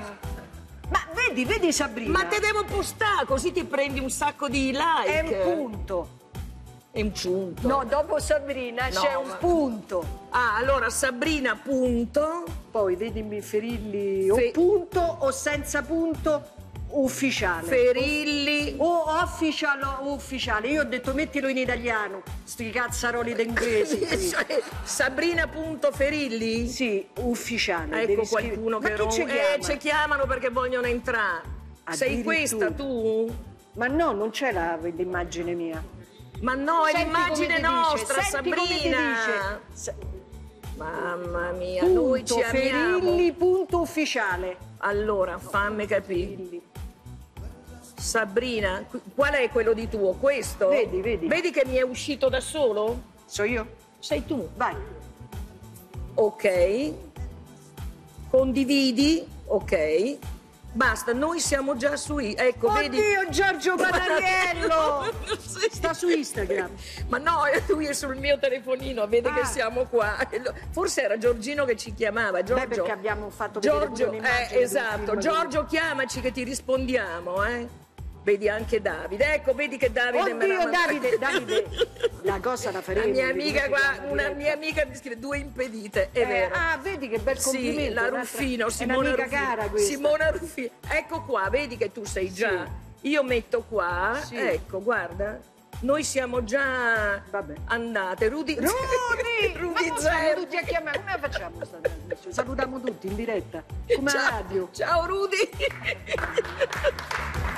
Ma vedi, vedi Sabrina. Ma te devo postare, così ti prendi un sacco di like. È un punto. È un punto. No, dopo Sabrina No, c'è un ma- punto. Ah, allora Sabrina punto. Poi vedimi Ferilli Fe- o punto o senza punto ufficiale. Ferilli. O official o ufficiale. Io ho detto mettilo in italiano, sti cazzaroli d'inglese. qui. Cioè, Sabrina punto Ferilli? Sì, ufficiale. Ecco devi qualcuno Ma che rom- ci Eh, chiama? ci chiamano perché vogliono entrare. Sei questa tu? Ma no, non c'è l'immagine mia. Ma no, è l'immagine nostra, Sabrina. Mamma mia, noi Punto ci amiamo. Ferilli, punto ufficiale. Allora, fammi capire. Sabrina, qu- qual è quello di tuo? Questo? Vedi, vedi. Vedi che mi è uscito da solo? So io? Sei tu. Vai. Ok. Condividi? Ok. Basta, noi siamo già su... Ecco, vedi... Oddio, Giorgio Panariello! Sì. Sta su Instagram. Ma no, lui è sul mio telefonino, vede che Ah. siamo qua. Forse era Giorgino che ci chiamava. Giorgio, Beh, perché abbiamo fatto Giorgio, eh, esatto. Giorgio, chiamaci che ti rispondiamo, eh. Vedi anche Davide. Ecco, vedi che Davide me Oddio, l'ha Davide, Davide, la cosa la La faremo. mia amica qua, una mia amica mi scrive due impedite, è Eh, vero. ah, vedi che bel Sì, complimento. la un'altra- Ruffino, Simona Ruffino. cara questa. Simona Ruffino. Ecco qua, vedi che tu sei già. Io metto qua, Sì. ecco, guarda. Noi siamo già Vabbè. andate. Rudy, Rudy! Rudy Zerbi. tutti a chiamare? Come facciamo? sta trasmissione? Salutiamo tutti in diretta. Come Ciao, radio. ciao Rudy.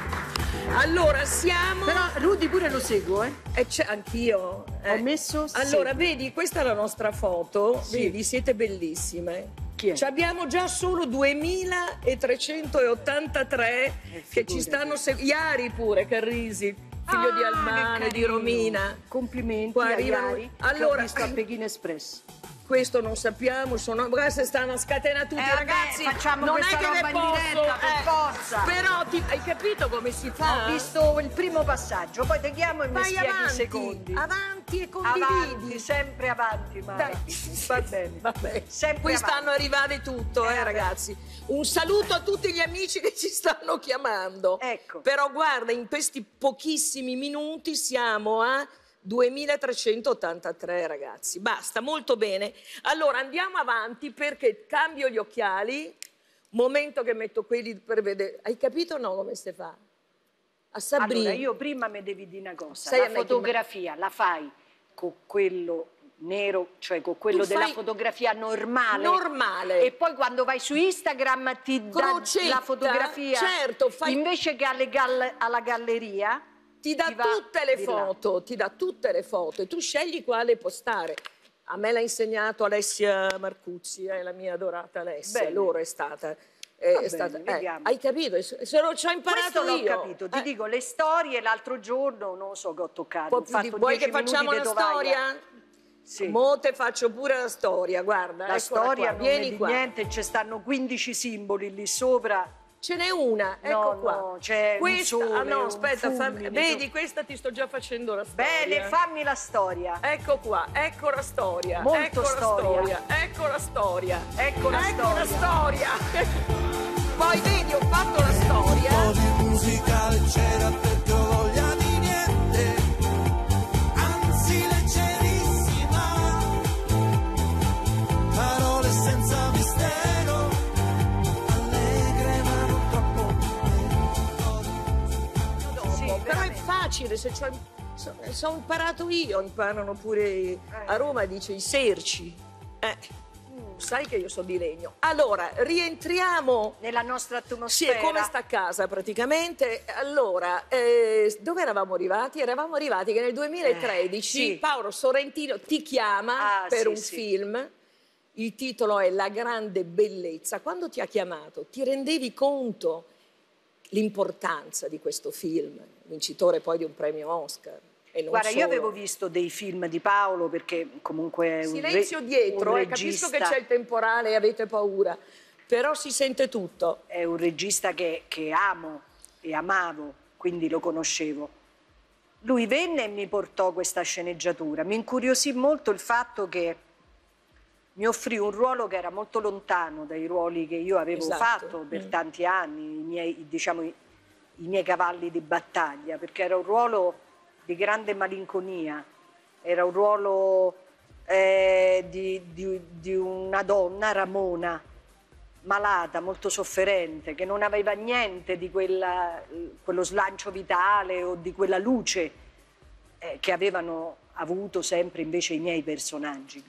allora, siamo... Però Rudy pure lo seguo, eh. E c'è anch'io. eh. Ho messo Allora, vedi, questa è la nostra foto. Sì. Vedi, siete bellissime. Chi è? Ci abbiamo già solo 2383 che ci stanno seguendo. Iari pure, Carrisi, figlio Ah, di Albano e di Romina. Complimenti Qua arrivano- Iari, che Allora- ho visto a Pechino Express. Questo non sappiamo, sono se stanno a scatenare tutti Eh, ragazzi. facciamo non è che ne in posso, diretta, per eh. forza. Però ti- hai capito come si fa? Ho visto il primo passaggio, poi e mi Vai avanti, i secondi. avanti e condividi. Avanti, sempre avanti, Mara. Dai. Va bene. Vabbè, Sempre qui avanti. stanno arrivando tutto, eh, Eh, ragazzi. Un saluto a tutti gli amici che ci stanno chiamando. Ecco. Però guarda, in questi pochissimi minuti siamo a 2383 ragazzi. Basta, molto bene. Allora andiamo avanti perché cambio gli occhiali. Momento che metto quelli per vedere. Hai capito o no come si fa? A Sabrina. Allora, io prima mi devi dire una cosa. Sai la fotografia la fai con quello nero, cioè con quello della fotografia normale. Normale. E poi quando vai su Instagram ti dà la fotografia. certo, fai- Invece che alle gal- alla galleria. Ti dà tutte le di là. foto, ti dà tutte le foto e tu scegli quale postare. A me l'ha insegnato Alessia Marcuzzi, è la mia adorata Alessia, Bene. loro è stata. è bene, stata- eh, hai capito? Se lo ci ho imparato Questo l'ho capito, ti Eh, dico le storie l'altro giorno, non so che ho toccato. ho fatto vuoi 10 che facciamo una tovaglia. storia? Sì. Mo te faccio pure la storia, guarda. La storia qua, non vieni qua. niente, ci stanno 15 simboli lì sopra. Ce n'è una, ecco No, qua. no, c'è un questa, sole, ah no, un aspetta, fammi- fulmine, vedi, tu- questa ti sto già facendo la storia. Bene, fammi la storia. Ecco qua, ecco la storia. Molto ecco storia. la storia. Ecco la storia. Ecco la ecco la storia. storia. Poi vedi, ho fatto la storia. Un po' di musicale c'era perché ho facile, se c'ho, so, so imparato io, imparano pure a Roma, dice i serci. Eh, sai che io sono di legno. Allora, rientriamo. Nella nostra Sì, atmosfera. è come sta a casa praticamente. Allora, eh, dove eravamo arrivati? Eravamo arrivati che nel 2013 Eh, sì. Paolo Sorrentino ti chiama Ah, per sì, un sì. film. Il titolo è La grande bellezza. Quando ti ha chiamato, ti rendevi conto l'importanza di questo film, vincitore poi di un premio Oscar? E Guarda, io solo. avevo visto dei film di Paolo perché comunque è un re- Silenzio dietro, un eh, capisco che regista. c'è il temporale e avete paura. Però si sente tutto. È un regista che, che amo e amavo, quindi lo conoscevo. Lui venne e mi portò questa sceneggiatura. Mi incuriosì molto il fatto che mi offrì un ruolo che era molto lontano dai ruoli che io avevo Esatto. fatto per Mm. tanti anni, i miei, diciamo, i, miei cavalli di battaglia, perché era un ruolo di grande malinconia, era un ruolo eh, di, di- di una donna, Ramona, malata, molto sofferente, che non aveva niente di quella- quello slancio vitale o di quella luce eh, che avevano avuto sempre invece i miei personaggi.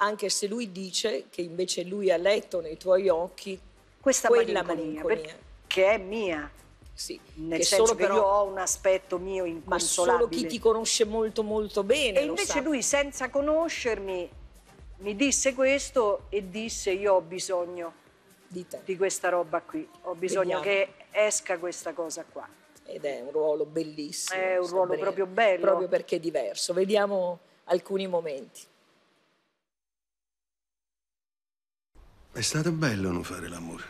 Anche se lui dice che invece lui ha letto nei tuoi occhi Questa quella malinconia, malinconia. che è mia, Sì, nel che senso solo che però- io ho un aspetto mio Ma inconsolabile. solo chi ti conosce molto molto bene E invece sa. lui, senza conoscermi, mi disse questo e disse io ho bisogno di, te. di questa roba qui, ho bisogno Vediamo. che esca questa cosa qua. Ed è un ruolo bellissimo. È un ruolo Sabrina, proprio bello. Proprio perché è diverso. Vediamo alcuni momenti. È stato bello non fare l'amore.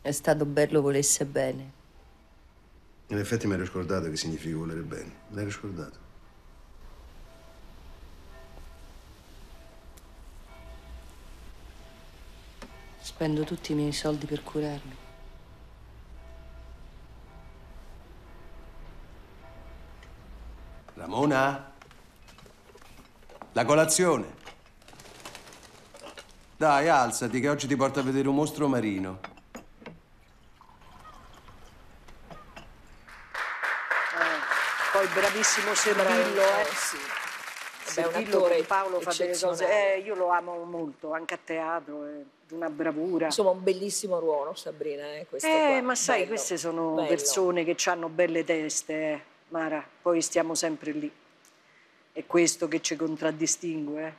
È stato bello volesse bene. In effetti mi ero scordato che significa volere bene. Me l'ero scordato. Spendo tutti i miei soldi per curarmi. Ramona? La colazione. Dai, alzati che oggi ti porto a vedere un mostro marino. Eh, poi bravissimo Servillo, eh. sì. Vabbè, un attore Paolo fa delle cose. Eh, io lo amo molto, anche a teatro, è di una bravura. Insomma, un bellissimo ruolo, Sabrina. Eh, questo Eh, ma sai, Bello, queste sono bello. persone che hanno belle teste, eh, Mara. Poi stiamo sempre lì. È questo che ci contraddistingue. eh.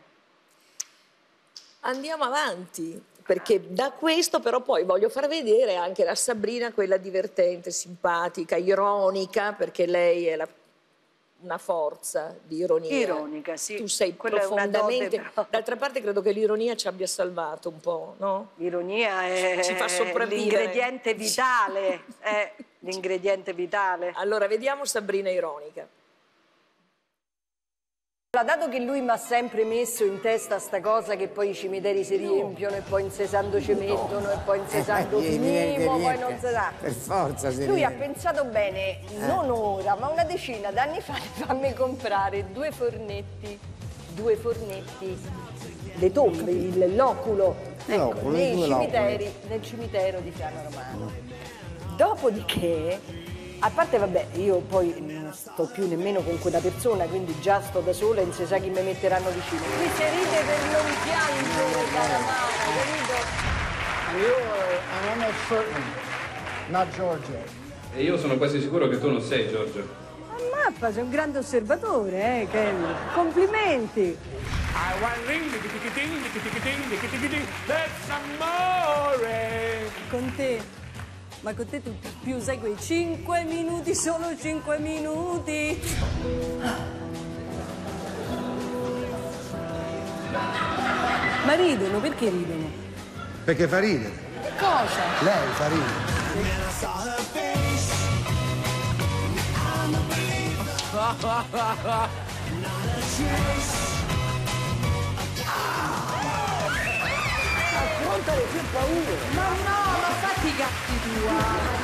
Andiamo avanti, perché da questo però poi voglio far vedere anche la Sabrina, quella divertente, simpatica, ironica, perché lei è la- una forza di ironia. Ironica, sì. Tu sei Quella profondamente... D'altra parte credo che l'ironia ci abbia salvato un po', no? L'ironia è Ci fa l'ingrediente vitale. è l'ingrediente vitale. Allora, vediamo Sabrina ironica. Allora, dato che lui mi ha sempre messo in testa sta cosa che poi i cimiteri si riempiono e poi in sesando ci mettono e poi in sesando Eh, finimo, poi non si sa. Per forza si Lui ha riempie. pensato bene, non ora, ma una decina d'anni fa di farmi comprare due fornetti, due fornetti, le tombe, il loculo, ecco, Loculo, nei cimiteri, nel cimitero di Fiano Romano. Dopodiché, a parte vabbè, io poi non sto più nemmeno con quella persona, quindi già sto da sola e non si sa chi mi metteranno vicino. Qui si ride per non piangere, cara Mara, capito? Io certain. E io sono quasi sicuro che tu non sei Giorgio. Mappa, sei un grande osservatore, eh, Kelly. Complimenti. I want ring. That's amore. Con te. Ma con te tu più sai quei 5 minuti, solo 5 minuti. Ma ridono, perché ridono? Perché fa ridere. Cosa? Lei fa ridere. Affrontare più paura. Ma no, ma fatti i gatti tua.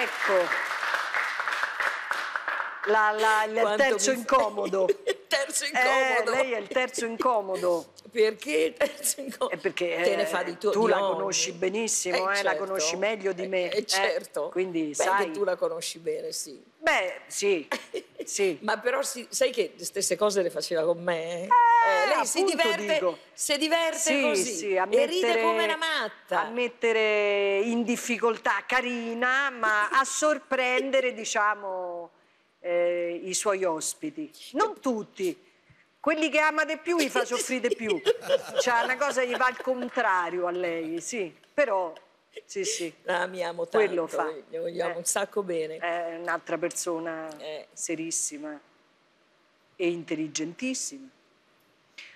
Ecco. La- la- il Quanto terzo mi- incomodo. terzo Eh, incomodo. lei è il terzo incomodo. Perché il terzo incomodo? È perché Te ne eh, fa di tu- tu di la ogni. conosci benissimo, Eh, eh, la certo. conosci meglio di me. Eh, certo. quindi Beh, sai. che tu la conosci bene, sì. Beh, sì, sì. Ma però si- sai che le stesse cose le faceva con me? eh? Eh, lei si diverte, dico. si diverte Sì, così sì, a e ride mettere- come una matta. A mettere in difficoltà carina, ma a sorprendere, diciamo, eh, i suoi ospiti. Non tutti. Quelli che ama di più li fa soffrire di più. Cioè, una cosa gli va al contrario a lei, sì. Però, sì, sì. La amiamo tanto, Quello fa. le vogliamo Eh. un sacco bene. È un'altra persona Eh. serissima e intelligentissima.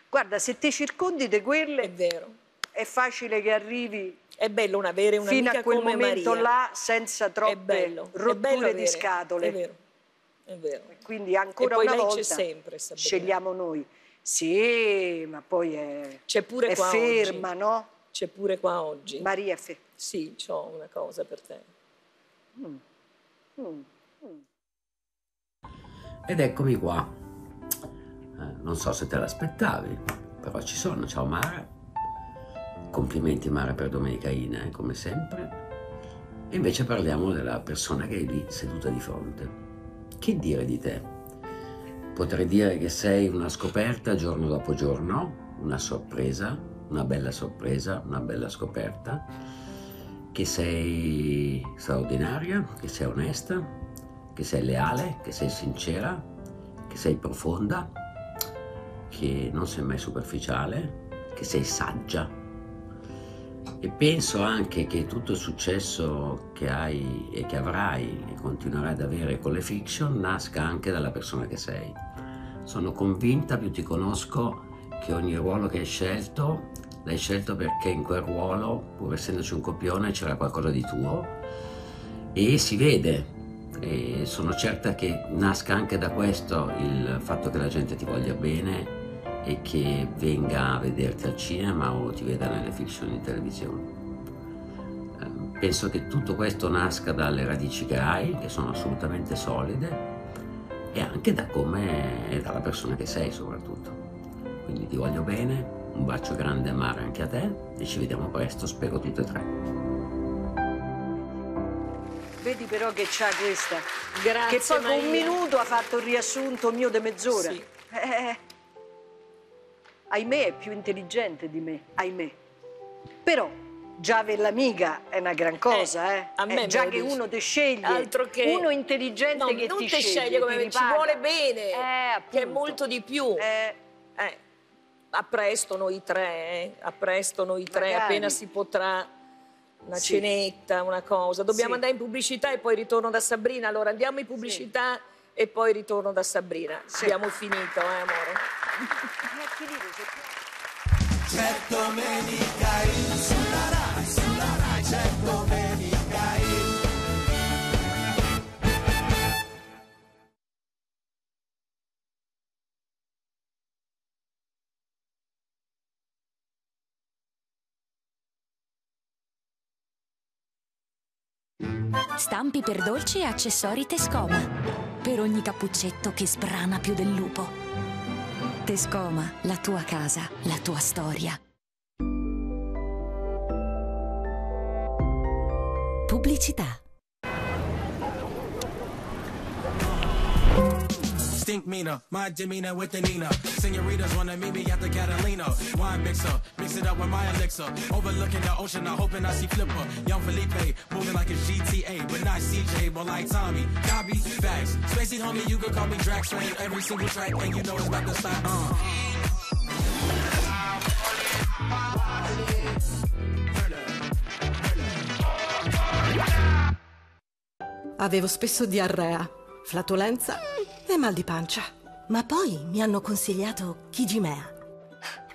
Guarda, se ti circondi di quelle... È vero. È facile che arrivi È bello una avere fino un'amica a quel come momento Maria. là senza troppe È bello, è rotture bello di avere- scatole. È vero, è vero. Quindi ancora una volta sempre, scegliamo noi. Sì, ma poi è, C'è pure è ferma, oggi. no? C'è pure qua oggi. Maria fe- Sì, ho una cosa per te. Mm. Mm. Ed eccomi qua. Eh, non so se te l'aspettavi, però ci sono. Ciao Mara. Complimenti Mara per Domenica Ina, eh, come sempre. E invece parliamo della persona che è lì seduta di fronte. Che dire di te? Potrei dire che sei una scoperta giorno dopo giorno, una sorpresa, una bella sorpresa, una bella scoperta, che sei straordinaria, che sei onesta, che sei leale, che sei sincera, che sei profonda, che non sei mai superficiale, che sei saggia. E penso anche che tutto il successo che hai e che avrai e continuerai ad avere con le fiction nasca anche dalla persona che sei. Sono convinta, più ti conosco, che ogni ruolo che hai scelto l'hai scelto perché in quel ruolo, pur essendoci un copione, c'era qualcosa di tuo e si vede. E sono certa che nasca anche da questo il fatto che la gente ti voglia bene e che venga a vederti al cinema o ti veda nelle fiction in televisione. Eh, Penso che tutto questo nasca dalle radici che hai, che sono assolutamente solide, e anche da come e dalla persona che sei soprattutto. Quindi ti voglio bene, un bacio grande e amaro anche a te e ci vediamo presto, spero tutte e tre. Vedi però che c'ha questa. Grazie, Che poi con un minuto ha fatto il riassunto mio di mezz'ora. Sì. Eh, ahimè è più intelligente di me, ahimè. Però già avere l'amica è una gran cosa, eh. a me Eh, già che dici. uno ti sceglie, Altro che- uno intelligente No, che non ti ti sceglie come ti me, ci vuole bene, Eh, che è molto di più. Eh, a presto noi tre, eh, a presto noi tre, Magari. appena si potrà. Una Sì. cenetta, una cosa. Dobbiamo Sì. andare in pubblicità e poi ritorno da Sabrina. Allora andiamo in pubblicità e poi ritorno da Sabrina. Abbiamo finito, eh, amore. C'è domenica in Stampi per dolci e accessori Tescoma. Per ogni cappuccetto che sbrana più del lupo. Tescoma, la tua casa, la tua storia. Pubblicità. Stink meaner, my demeanor with the Nina. Senoritas wanna meet me at the Catalina. Wine mixer, mix it up with my elixir. Overlooking the ocean, I'm hoping I see Flipper. Young Felipe, moving like a GTA, but not CJ, but like Tommy. Copy, facts. Spacey homie, you could call me Drax Train. Every single track, and you know it's about to stop. Uh. Avevo spesso diarrea, flatulenza e mal di pancia. Ma poi mi hanno consigliato Kijimea.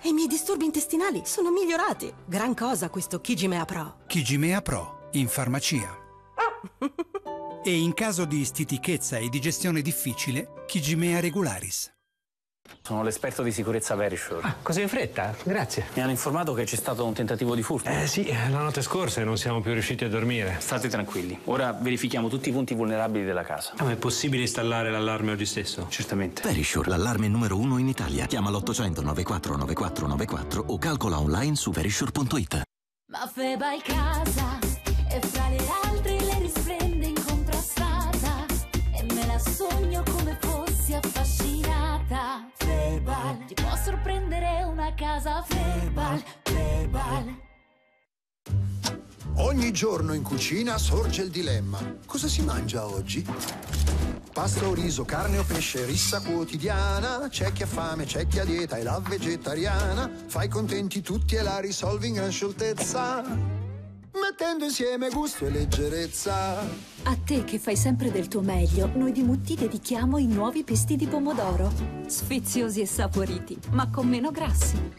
E i miei disturbi intestinali sono migliorati. Gran cosa questo Kijimea Pro. Kijimea Pro, in farmacia. e in caso di stitichezza e digestione difficile, Kijimea Regularis. Sono l'esperto di sicurezza Verisure. Ah, così in fretta? Grazie. Mi hanno informato che c'è stato un tentativo di furto. Eh sì, la notte scorsa e non siamo più riusciti a dormire. State tranquilli. Ora verifichiamo tutti i punti vulnerabili della casa. Ah, ma è possibile installare l'allarme oggi stesso? Certamente. Verisure, l'allarme numero uno in Italia. Chiama l'800 94 94 94 o calcola online su verisure.it. Ma Febal casa e fra le casa Febal, Febal. Ogni giorno in cucina sorge il dilemma. Cosa si mangia oggi? Pasta o riso, carne o pesce, rissa quotidiana. C'è chi ha fame, c'è chi ha dieta e la vegetariana. Fai contenti tutti e la risolvi in gran scioltezza. Mettendo insieme gusto e leggerezza. A te che fai sempre del tuo meglio, noi di Mutti dedichiamo i nuovi pesti di pomodoro. Sfiziosi e saporiti, ma con meno grassi.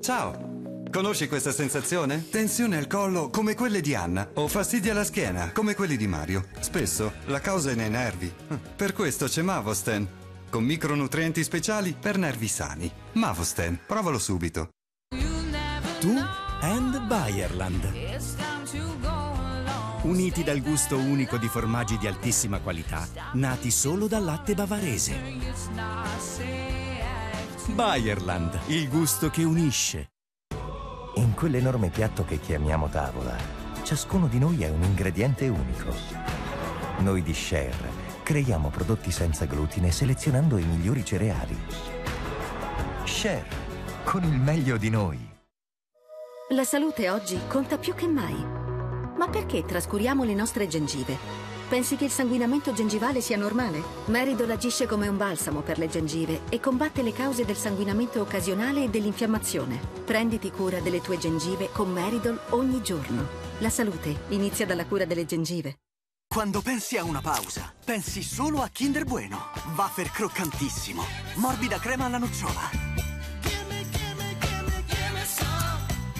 Ciao! Conosci questa sensazione? Tensione al collo come quelle di Anna o fastidi alla schiena come quelli di Mario. Spesso la causa è nei nervi. Per questo c'è Mavosten, con micronutrienti speciali per nervi sani. Mavosten, provalo subito. Tu and Bayerland. Uniti dal gusto unico di formaggi di altissima qualità, nati solo dal latte bavarese. Bayerland, il gusto che unisce. In quell'enorme piatto che chiamiamo tavola, ciascuno di noi è un ingrediente unico. Noi di Share creiamo prodotti senza glutine selezionando i migliori cereali. Share, con il meglio di noi. La salute oggi conta più che mai. Ma perché trascuriamo le nostre gengive? Pensi che il sanguinamento gengivale sia normale? Meridol agisce come un balsamo per le gengive e combatte le cause del sanguinamento occasionale e dell'infiammazione. Prenditi cura delle tue gengive con Meridol ogni giorno. La salute inizia dalla cura delle gengive. Quando pensi a una pausa, pensi solo a Kinder Bueno. Wafer croccantissimo. Morbida crema alla nocciola.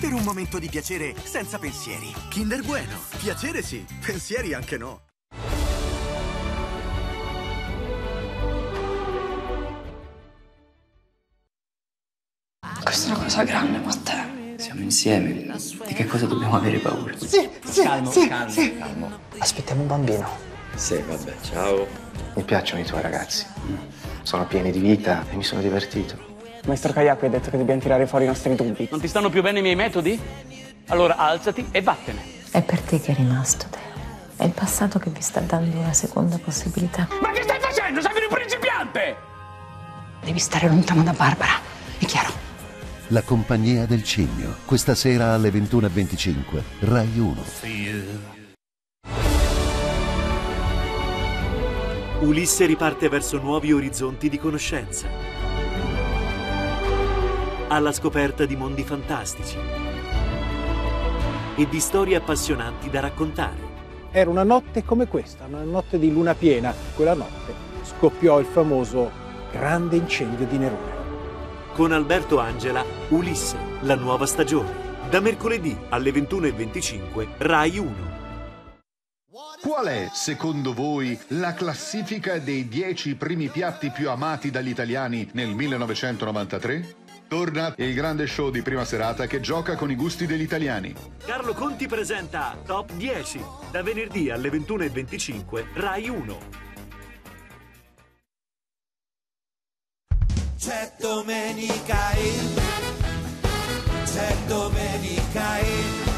Per un momento di piacere senza pensieri. Kinder Bueno. Piacere sì, pensieri anche no. Questa è una cosa grande, Matteo. Siamo insieme. Di che cosa dobbiamo avere paura? Sì, sì, calmo, sì, calmo, sì. calmo. Aspettiamo un bambino. Sì, vabbè, ciao. Mi piacciono i tuoi ragazzi. Sono pieni di vita e mi sono divertito. Maestro Kayako ha detto che dobbiamo tirare fuori i nostri dubbi. Non ti stanno più bene i miei metodi? Allora alzati e vattene. È per te che è rimasto, Teo. È il passato che vi sta dando una seconda possibilità. Ma che stai facendo? Sei un principiante! Devi stare lontano da Barbara, è chiaro? La compagnia del cigno, questa sera alle 21.25, Rai 1. Ulisse riparte verso nuovi orizzonti di conoscenza. Alla scoperta di mondi fantastici e di storie appassionanti da raccontare. Era una notte come questa, una notte di luna piena. Quella notte scoppiò il famoso grande incendio di Nerone. Con Alberto Angela, Ulisse, la nuova stagione. Da mercoledì alle 21.25, Rai 1. Qual è, secondo voi, la classifica dei 10 primi piatti più amati dagli italiani nel 1993? Torna il grande show di prima serata che gioca con i gusti degli italiani. Carlo Conti presenta Top 10 da venerdì alle 21.25 Rai 1. C'è domenica in C'è domenica in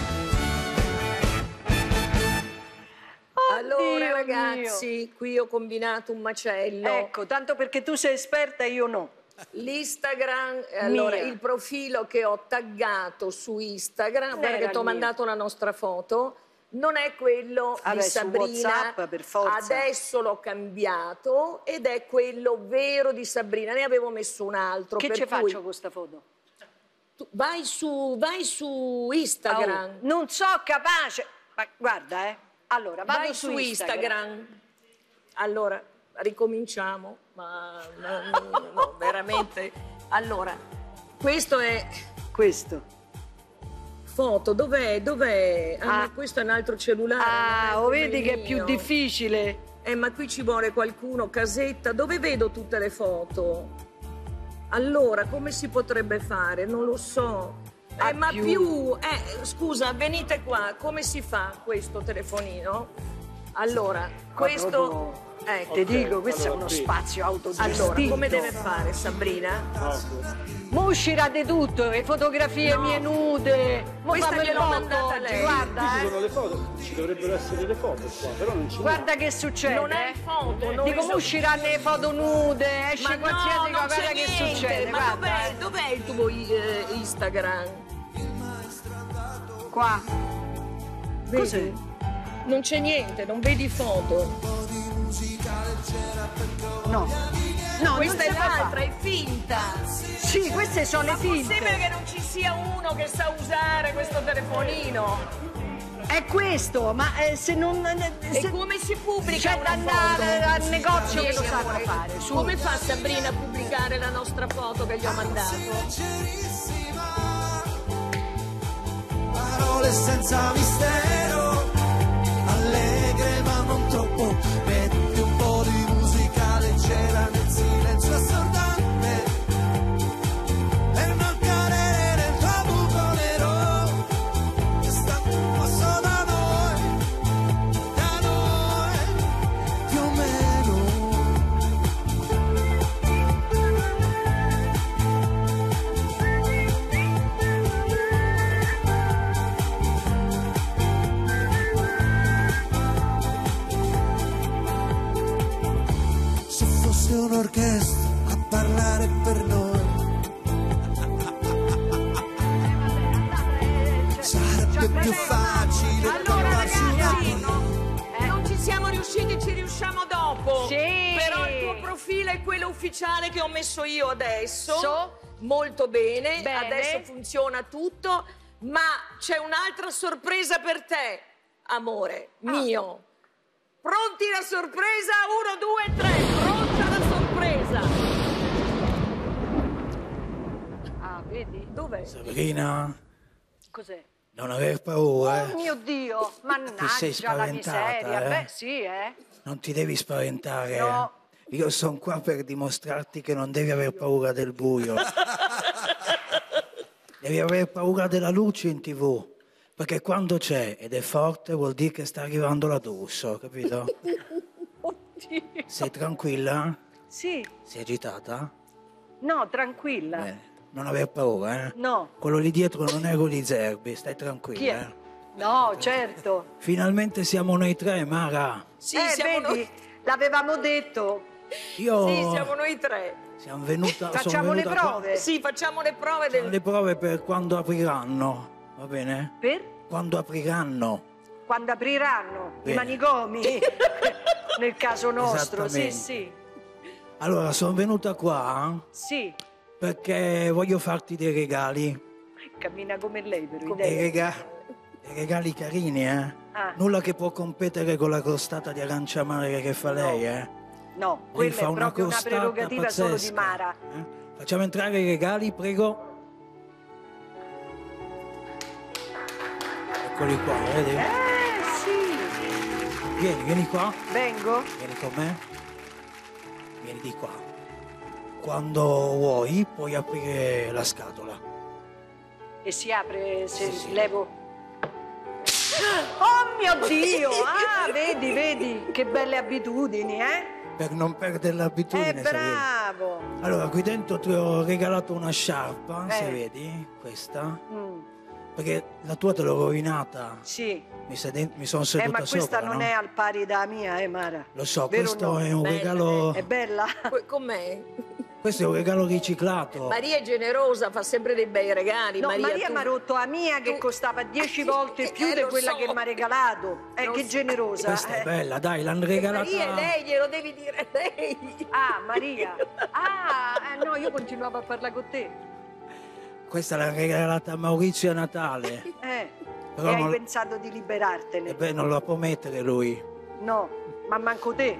Allora Dio ragazzi, qui ho combinato un macello. Ecco, tanto perché tu sei esperta e io no. L'Instagram, allora Mia. il profilo che ho taggato su Instagram, guarda che ti ho mandato la nostra foto, non è quello Vabbè, di Sabrina. WhatsApp, per forza. Adesso l'ho cambiato ed è quello vero di Sabrina. Ne avevo messo un altro. Che ci cui faccio con questa foto? tu vai su, vai su Instagram. Oh, non so capace. Ma guarda, eh. Allora, vado Vai su, su Instagram. Instagram. Allora, ricominciamo, ma ma- no, veramente. Allora, questo è questo. Foto, dov'è? Dov'è? Ah, ma questo è un altro cellulare. Ah, come vedi che è più difficile. Eh, ma qui ci vuole qualcuno, casetta. Dove vedo tutte le foto? Allora, come si potrebbe fare? Non lo so. Eh, Ah, ma più. più... Eh, scusa, venite qua. Come si fa questo telefonino? Allora, questo... Ecco. Ti dico, questo è uno spazio autogestito. Allora, come deve fare Sabrina? Mo uscirà di tutto, le fotografie mie nude. Mo Questa gliel'ho foto mandata lei. Guarda, Ci eh. sono le foto, ci dovrebbero essere le foto qua, però non ci sono. Guarda che succede. Non è eh. foto, noi Dico, mo so- usciranno le foto nude, esce Ma no, qualsiasi non cosa, guarda che niente. succede. Ma guarda, dov'è, eh. dov'è il tuo eh, Instagram? Qua. Vedi? Non c'è niente, non vedi foto. No. No, questa è l'altra, è finta. Sì, queste sono Ma le finte. possibile che non ci sia uno che sa usare questo telefonino? È questo, ma eh, se non. E come si pubblica C'è da andare al negozio che lo amore, fare. Su. Come fa Sabrina a pubblicare la nostra foto che gli ho mandato? Parole senza mistero, fosse un'orchestra a parlare per noi Sarebbe più facile Allora trovarsi una ragazzi, non ci siamo riusciti, ci riusciamo dopo. Sì. Però il tuo profilo è quello ufficiale che ho messo io adesso. So. Molto bene, Bene. adesso funziona tutto, ma c'è un'altra sorpresa per te, amore Ah. mio. Pronti la sorpresa? Uno, due, tre. Sorpresa. Ah, vedi? Dov'è? Sabrina, Cos'è? non aver paura, Oh eh. mio Dio, Ti sei mannaggia la spaventata, miseria. eh? Beh, sì, eh. Non ti devi spaventare. No. eh. Io sono qua per dimostrarti che non devi aver paura del buio. devi aver paura della luce in tv. Perché quando c'è ed è forte vuol dire che sta arrivando la d'urso, capito? Oddio. Sei tranquilla? Sì, Sei agitata? no, tranquilla. Bene. Non aver paura, eh? No. Quello lì dietro non è Roli Zerbi, stai tranquilla. Chi è? eh? No, certo. Finalmente siamo noi tre, Mara. Sì, eh, siamo vedi, noi. l'avevamo detto. Io Sì, siamo noi tre. siamo venuta, sono Facciamo le venuta qua- prove. Sì, facciamo le prove del... Le prove per quando apriranno, va bene? Per? Quando apriranno. Quando apriranno i Bene. manicomi. Nel caso nostro, sì, sì. Allora, sono venuta qua Sì, perché voglio farti dei regali. cammina come lei per Dei, idea. rega- dei regali carini, eh? Ah. Nulla che può competere con la crostata di arancia madre che fa lei, eh? No, Lei quella fa è proprio una crostata prerogativa solo di pazzesca. Mara. Facciamo entrare i regali, prego. Eccoli qua, vedi? Eh, sì. Vieni, vieni qua. Vengo? Vieni con me. Vieni di qua. Quando vuoi puoi aprire la scatola. E si apre se levo... Oh mio Dio! Ah, vedi, vedi, che belle abitudini, eh? Per non perdere l'abitudine, Eh, bravo! Allora, qui dentro ti ho regalato una sciarpa, se Eh. vedi, questa. Mm, Perché la tua te l'ho rovinata. sì. Mi, sede- mi sono Eh, seduta ma questa sopra, non no? è al pari da mia, eh, Mara? Lo so, Vero questo no? è un Bella, regalo. È bella? Com'è? Questo è un regalo riciclato. Maria è generosa, fa sempre dei bei regali. No, Maria, Maria tu- mi ha rotto la mia che costava 10 volte più Eh, di quella so. che mi ha regalato. Eh, Lo che so. generosa. Questa è eh. bella, dai, l'hanno regalata. Maria è lei, glielo devi dire lei. Ah, Maria. Ah, eh, no, io continuavo a parlare con te. Questa l'ha regalata a Maurizio a Natale. Eh, Però e hai non- pensato di liberartene. E beh, non la può mettere lui. No, ma manco te.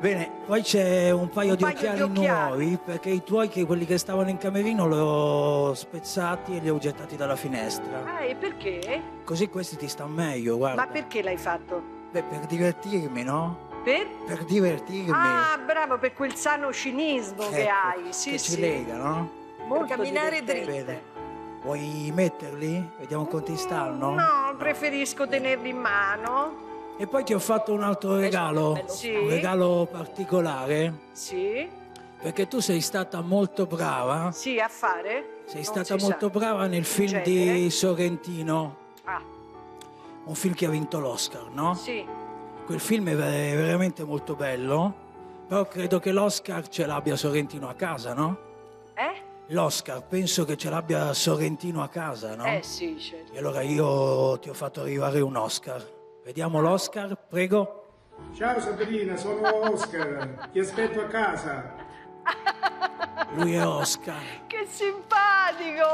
Bene, poi c'è un paio Un di paio di occhiali occhiali. nuovi perché i tuoi, che quelli che stavano in camerino, li ho spezzati e li ho gettati dalla finestra. Ah, e perché? Così questi ti stanno meglio, guarda. Ma perché l'hai fatto? Beh, per divertirmi, no? Per? Per divertirmi. Ah, bravo, per quel sano cinismo che Ecco, hai. Sì, che sì. ci lega, no? Molto camminare divertente. Bene. Vuoi metterli? Vediamo quanti stanno. No, preferisco tenerli in mano. E poi ti ho fatto un altro regalo. Sì. Un regalo particolare. Sì. Perché tu sei stata molto brava. Sì, a fare? Sei Non stata molto sa. brava nel film genere? di Sorrentino. Ah, Un film che ha vinto l'Oscar, no? sì. Quel film è ver- veramente molto bello. Però credo che l'Oscar ce l'abbia Sorrentino a casa, no? Eh? L'Oscar penso che ce l'abbia Sorrentino a casa, no? Eh sì, certo. E allora io ti ho fatto arrivare un Oscar. Vediamo l'Oscar, prego. Ciao Sabrina, sono Oscar, ti aspetto a casa. Lui è Oscar, Che simpatico!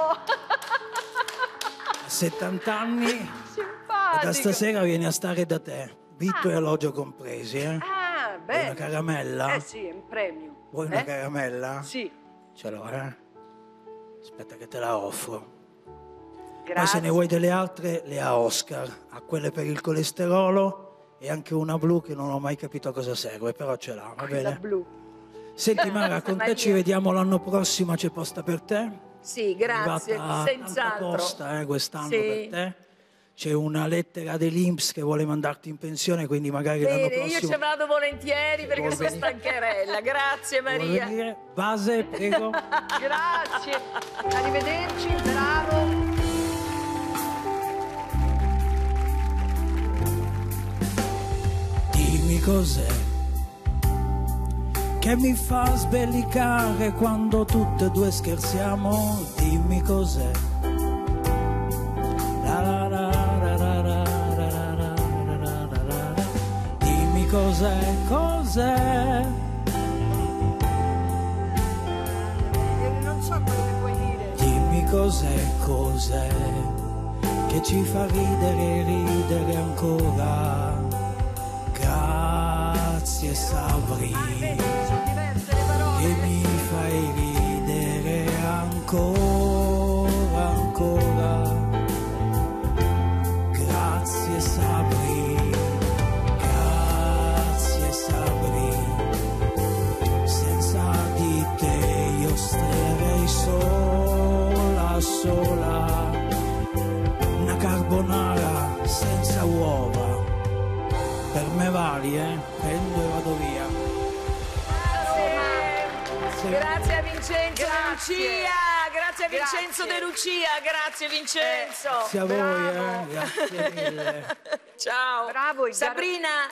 ha 70 anni e Simpatico! da stasera viene a stare da te. Vitto e alloggio compresi, eh? Ah, Vuoi bene. una caramella? Eh sì, è un premio. Vuoi una Eh? caramella? Sì. Ce l'ho, eh? Aspetta che te la offro. Poi se Grazie. ne vuoi delle altre, le ha Oscar. Ha quelle per il colesterolo e anche una blu che non ho mai capito a cosa serve, però ce l'ha, va bene? blu. Senti Mara, con te ci vediamo l'anno prossimo, c'è posta per te? Sì, grazie, arrivata tanta senz'altro. posta eh, quest'anno Sì. per te. C'è una lettera dell'Inps che vuole mandarti in pensione, quindi magari l'anno Bene, io prossimo... ci vado volentieri perché sono venire? stancherella. Grazie Vuole Maria. venire? Base, prego. Grazie. Arrivederci, bravo. Dimmi cos'è che mi fa sbellicare quando tutte e due scherziamo. Dimmi cos'è. Cos'è, cos'è. Non so che vuoi dire. Dimmi cos'è, cos'è che ci fa ridere, ridere ancora. Grazie Sabri, che mi fai ridere ancora, me vali, eh? Prendo e vado via. Grazie a Vincenzo De Grazie. Lucia, grazie a Vincenzo Grazie. De Lucia, grazie Vincenzo. Grazie a voi, eh? Grazie mille. Ciao. Bravo, Sabrina.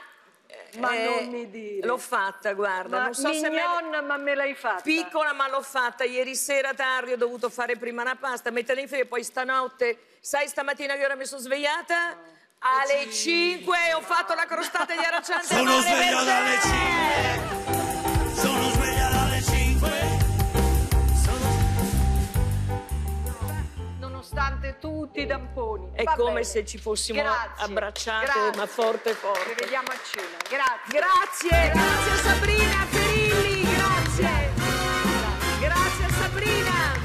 Ma eh, non mi dire. L'ho fatta, guarda. Ma non so se me... mignon, ma me l'hai fatta. Piccola, ma l'ho fatta. Ieri sera tardi ho dovuto fare prima una pasta, metterla in frigo, poi stanotte. Sai stamattina che ora mi sono svegliata? alle 5 ho fatto la crostata di aracciante sono sveglio dalle 5 sono sveglio dalle 5 sono... nonostante tutti i damponi è Va come se ci fossimo grazie. abbracciate ma forte forte. Ci vediamo a cena. Grazie. Grazie. Grazie, grazie Sabrina Perilli grazie. Grazie, grazie Sabrina.